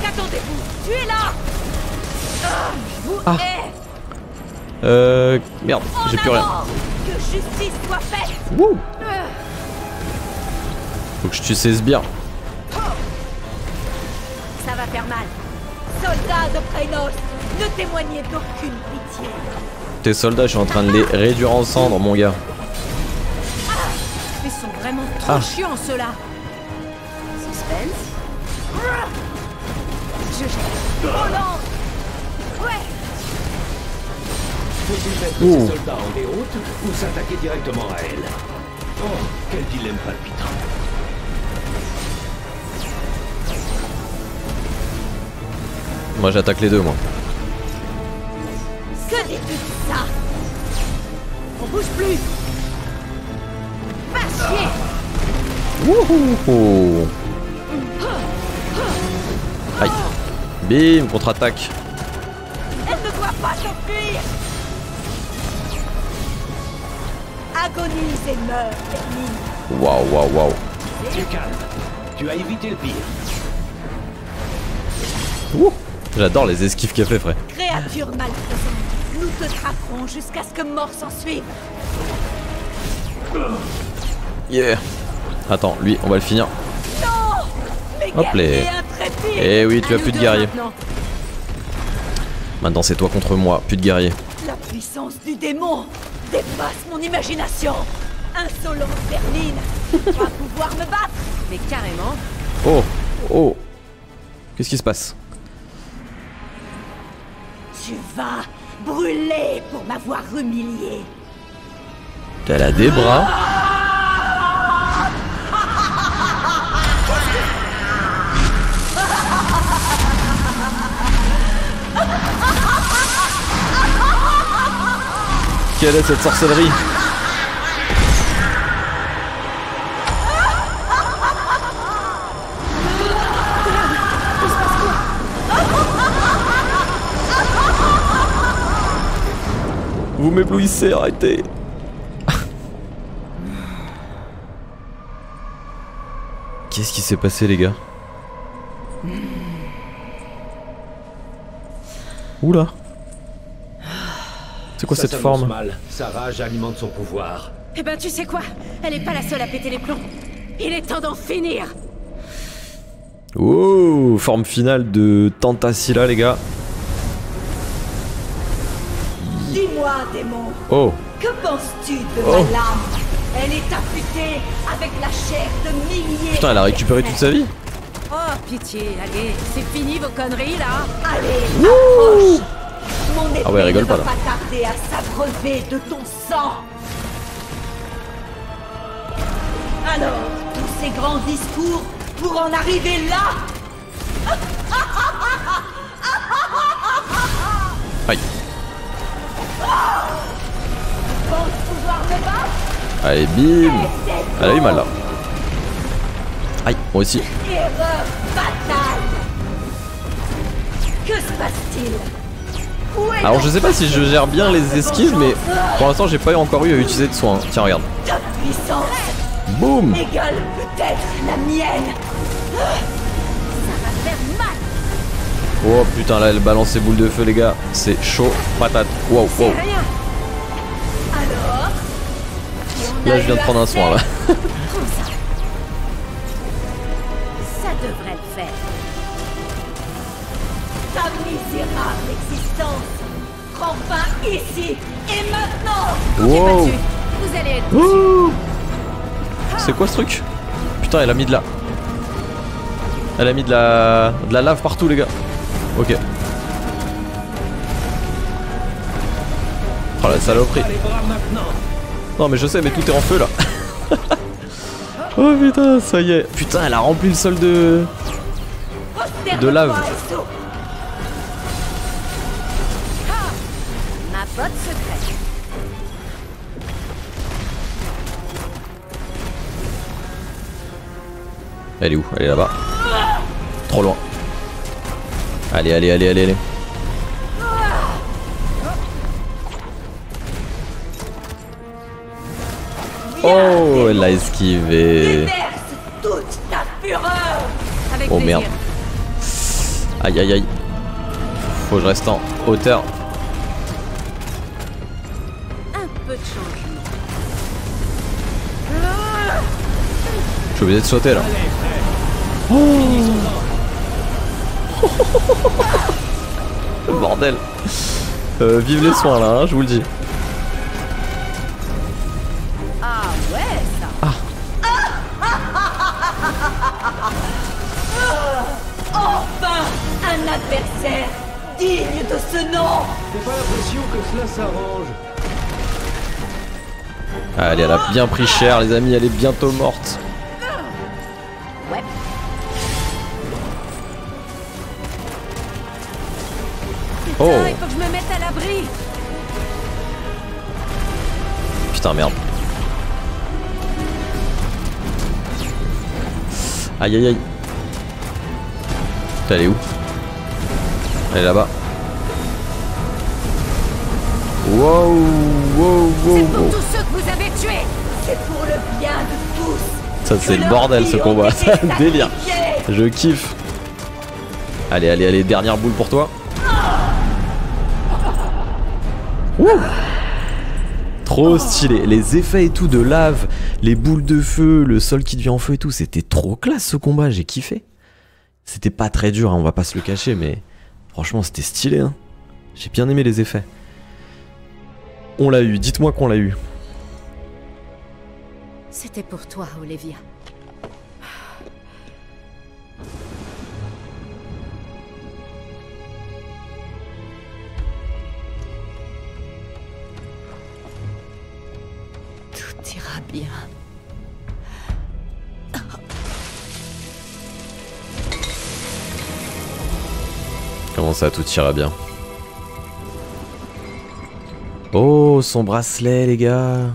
qu'attendez-vous? Tu es là Vous Ah. êtes Euh. Merde, j'ai plus rien. Que justice soit faite Wouh Faut que je tue ces sbires. Ça va faire mal. Soldats de Prénos, ne témoignez d'aucune pitié. Tes soldats, je suis en train de les réduire en cendres, mon gars. Ils sont vraiment trop Ah. chiants, ceux-là. Suspense. Je. Roland Ouais Faut-il mettre Ouh. ses soldats en déroute ou s'attaquer directement à elle Oh, quel dilemme palpitant. Moi, j'attaque les deux, moi. Que dis-tu de ça? On bouge plus Pas chier Wouhou Aïe. Bim, contre-attaque. Elle ne doit pas s'enfuir Agonise et meurs, Hermine. Waouh, waouh, waouh. Tu calmes. Tu as évité le pire. Ouh. J'adore les esquives qu'elle fait, frère. Créature malfaisante, nous te traquerons jusqu'à ce que mort s'en suive. Yeah. Attends, lui, on va le finir. Hop les. Eh oui, tu as plus de guerriers. maintenant. C'est toi contre moi, plus de guerriers. La puissance du démon dépasse mon imagination Insolente vermine Tu vas pouvoir me battre Mais carrément. Oh, oh. Qu'est-ce qui se passe? Tu vas brûler pour m'avoir humilié Elle a des bras. Quelle est cette sorcellerie. Vous m'éblouissez, arrêtez. Qu'est-ce qui s'est passé les gars? Oula C'est quoi Ça cette forme mal. Sa rage alimente son pouvoir. Eh ben tu sais quoi? Elle est pas la seule à péter les plombs. Il est temps d'en finir. Oh Forme finale de Tantasila les gars Dis-moi, démon, Oh que penses-tu de Oh. ma lame? Elle est affûtée avec la chair de milliers Putain elle a récupéré toute sa vie Oh pitié, allez, c'est fini vos conneries là. Allez, approche Ah ouais, rigole pas, là. pas tarder à de ton sang. Alors, tous ces grands discours pour en arriver là. Aïe. Allez bim. Elle a eu mal là. Aïe moi aussi. Erreur fatale. Que se passe-t-il? Alors je sais pas si je gère bien les esquives mais pour l'instant j'ai pas encore eu à utiliser de soins Tiens regarde Boum. Oh putain là elle balance ses boules de feu les gars C'est chaud patate Wow wow Là je viens de prendre un soin là. Ça devrait le faire. Fin ici. Et maintenant. Wow. Battu. Vous allez être Ouh. C'est quoi ce truc? Putain elle a mis de la Elle a mis de la de la lave partout les gars. Ok. Oh la saloperie. Non mais je sais mais tout est en feu là. Oh putain ça y est. Putain elle a rempli le sol de De lave. Et souffre. ma botte secrète. Elle est où? Elle est là-bas. Trop loin. Allez allez allez allez allez. Oh elle l'a esquivé. Oh, merde. Aïe aïe aïe. Faut que je reste en hauteur suis obligé de sauter là Le bordel euh, Vive les soins là, hein, je vous le dis. Ah ouais, ça. Enfin Un adversaire digne de ce nom J'ai pas l'impression que cela s'arrange. Allez, elle a bien pris cher les amis, elle est bientôt morte. Putain, Oh. il faut que je me mette à l'abri. Putain merde. Aïe aïe aïe. Elle est où? Elle est là-bas. Wow, wow, C'est wow, pour wow. tous ceux que vous avez tués C'est pour le bien de tous Ça c'est le bordel ce combat, c'est un délire. Je kiffe. Allez, allez, allez, dernière boule pour toi. Trop stylé. Les effets et tout de lave, les boules de feu, le sol qui devient en feu et tout, c'était trop classe ce combat, j'ai kiffé. C'était pas très dur, hein, on va pas se le cacher, mais franchement c'était stylé. Hein. J'ai bien aimé les effets. On l'a eu, dites-moi qu'on l'a eu. C'était pour toi, Olivia. Bien. Comment ça, tout ira bien? Oh, son bracelet, les gars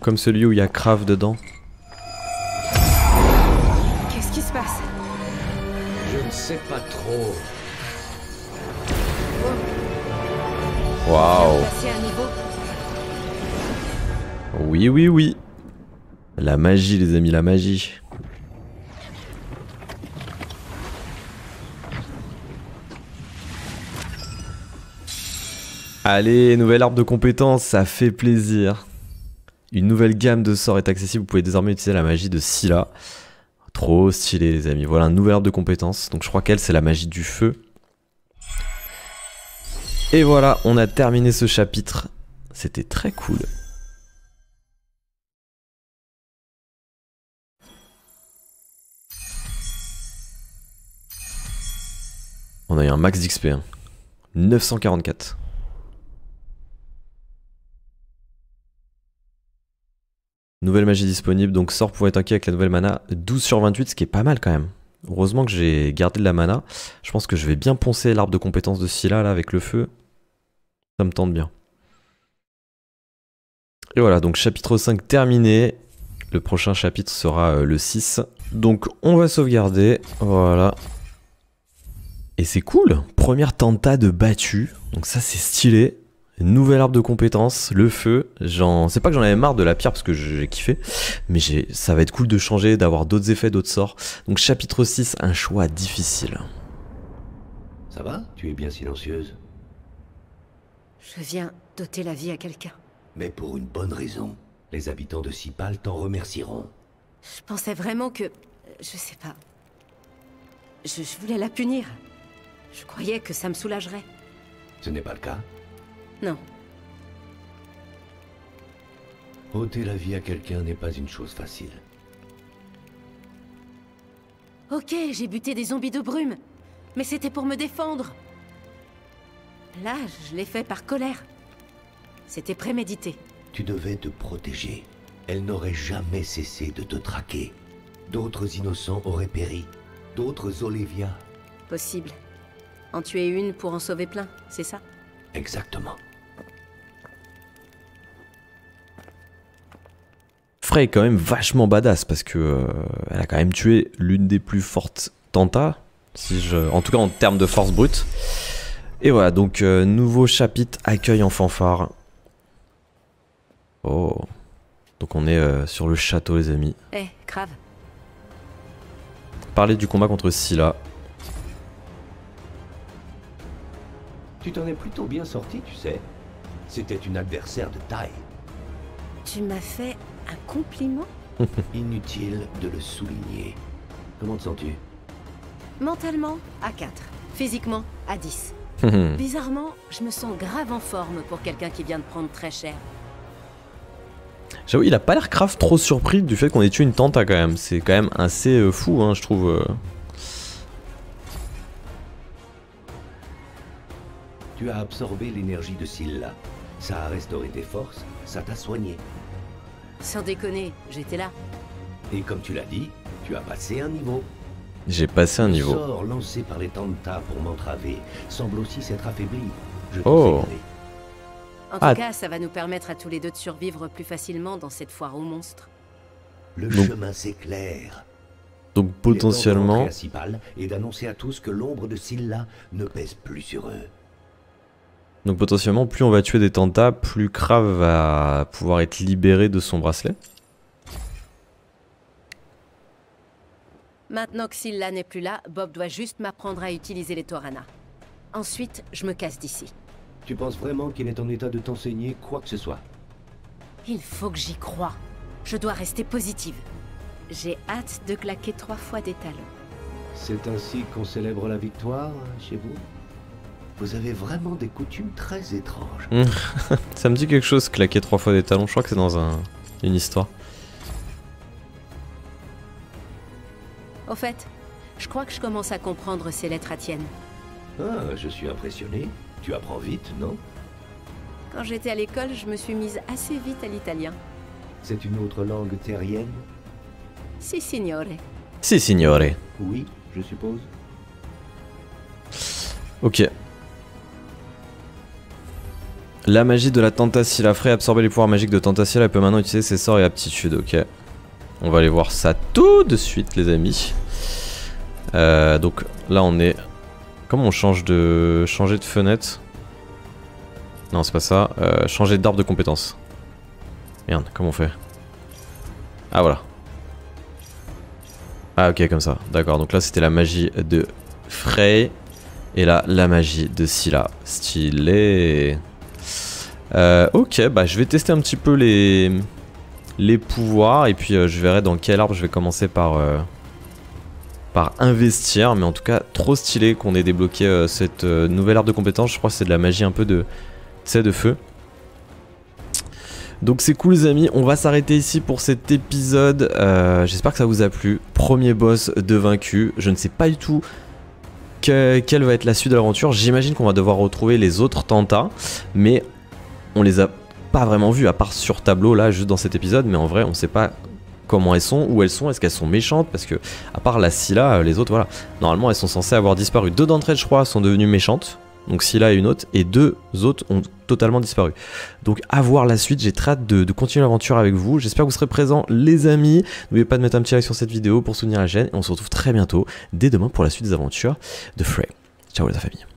Comme celui où il y a Crave dedans. Qu'est-ce qui se passe? Je ne sais pas trop. Waouh Oui, oui, oui La magie, les amis, la magie. Allez, nouvelle arbre de compétences, ça fait plaisir. Une nouvelle gamme de sorts est accessible, vous pouvez désormais utiliser la magie de Scylla. Trop stylé les amis, voilà un nouvel arbre de compétences. Donc je crois qu'elle c'est la magie du feu. Et voilà, on a terminé ce chapitre. C'était très cool. On a eu un max d'XP. Hein. 944. Nouvelle magie disponible, donc sort pour acquis avec la nouvelle mana. 12 sur 28, ce qui est pas mal quand même. Heureusement que j'ai gardé de la mana. Je pense que je vais bien poncer l'arbre de compétences de Scylla là avec le feu. Ça me tente bien. Et voilà, donc chapitre 5 terminé. Le prochain chapitre sera euh, le 6. Donc on va sauvegarder. Voilà. Et c'est cool. Première tentade battue. Donc ça c'est stylé. Nouvel arbre de compétences, le feu. J'en, c'est pas que j'en avais marre de la pierre parce que j'ai kiffé, mais j'ai, ça va être cool de changer, d'avoir d'autres effets, d'autres sorts. Donc chapitre 6, un choix difficile. Ça va? Tu es bien silencieuse? Je viens d'ôter la vie à quelqu'un. Mais pour une bonne raison. Les habitants de Sipal t'en remercieront. Je pensais vraiment que... Je sais pas. Je, je voulais la punir. Je croyais que ça me soulagerait. Ce n'est pas le cas. Non. Ôter la vie à quelqu'un n'est pas une chose facile. Ok, j'ai buté des zombies de brume. Mais c'était pour me défendre. Là, je l'ai fait par colère. C'était prémédité. Tu devais te protéger. Elle n'aurait jamais cessé de te traquer. D'autres innocents auraient péri. D'autres Olivia. Possible. En tuer une pour en sauver plein, c'est ça? Exactement. Frey est quand même vachement badass parce que euh, elle a quand même tué l'une des plus fortes Tanta, si je, en tout cas en termes de force brute. Et voilà, donc euh, nouveau chapitre accueil en fanfare. Oh, donc on est euh, sur le château les amis. Eh, grave. Parler du combat contre Scylla. Tu t'en es plutôt bien sorti, tu sais. C'était une adversaire de taille. Tu m'as fait un compliment? Inutile de le souligner. Comment te sens-tu? Mentalement, à 4. Physiquement, à 10. Bizarrement, je me sens grave en forme pour quelqu'un qui vient de prendre très cher. J'avoue, il a pas l'air grave trop surpris du fait qu'on ait tué une Tanta quand même. C'est quand même assez euh, fou, hein, je trouve. Tu as absorbé l'énergie de Scylla. Ça a restauré tes forces, ça t'a soigné. Sans déconner, j'étais là. Et comme tu l'as dit, tu as passé un niveau. J'ai passé un Le niveau. sort lancé par les Tanta pour m'entraver semble aussi s'être affaibli. Je Oh. En Ah. tout cas, ça va nous permettre à tous les deux de survivre plus facilement dans cette foire aux monstres. Le Donc- chemin s'éclaire. Donc potentiellement... est d'annoncer à tous que l'ombre de Scylla ne pèse plus sur eux. Donc potentiellement, plus on va tuer des tentats, plus Krav va pouvoir être libéré de son bracelet. Maintenant que Scylla n'est plus là, Bob doit juste m'apprendre à utiliser les Torana. Ensuite, je me casse d'ici. Tu penses vraiment qu'il est en état de t'enseigner quoi que ce soit? Il faut que j'y croie. Je dois rester positive. J'ai hâte de claquer trois fois des talons. C'est ainsi qu'on célèbre la victoire chez vous? Vous avez vraiment des coutumes très étranges. Ça me dit quelque chose, claquer trois fois des talons. Je crois que c'est dans un, une histoire. Au fait, je crois que je commence à comprendre ces lettres à tienne. Ah, je suis impressionné. Tu apprends vite, non? Quand j'étais à l'école, je me suis mise assez vite à l'italien. C'est une autre langue terrienne? Si, signore. Si, signore. Oui, je suppose. Ok. La magie de la Tentacilia. Frais absorber les pouvoirs magiques de Tentacilia. Elle peut maintenant utiliser ses sorts et aptitudes. Ok. On va aller voir ça tout de suite, les amis. Euh, donc là, on est. Comment on change de. Changer de fenêtre? Non, c'est pas ça. Euh, changer d'arbre de compétences. Merde, comment on fait? Ah, voilà. Ah, ok, comme ça. D'accord, donc là, c'était la magie de Frey. Et là, la magie de Scylla. Stylé. Euh, ok, bah je vais tester un petit peu les, les pouvoirs. Et puis euh, je verrai dans quel arbre je vais commencer par, euh, par investir. Mais en tout cas, trop stylé qu'on ait débloqué cette nouvelle arbre de compétences. Je crois que c'est de la magie un peu de, de feu. Donc c'est cool les amis, on va s'arrêter ici pour cet épisode. J'espère que ça vous a plu. Premier boss de vaincu. Je ne sais pas du tout que- quelle va être la suite de l'aventure. J'imagine qu'on va devoir retrouver les autres tentats, mais on les a pas vraiment vus à part sur tableau là, juste dans cet épisode. Mais en vrai, on sait pas comment elles sont, où elles sont, est-ce qu'elles sont méchantes parce que à part la Scylla, euh, les autres voilà, normalement elles sont censées avoir disparu. Deux d'entre elles, je crois, sont devenues méchantes. Donc Scylla et une autre, et deux autres ont totalement disparu. Donc à voir la suite, j'ai très hâte de, de continuer l'aventure avec vous. J'espère que vous serez présents les amis. N'oubliez pas de mettre un petit like sur cette vidéo pour soutenir la chaîne. Et on se retrouve très bientôt, dès demain, pour la suite des aventures de Frey. Ciao la famille.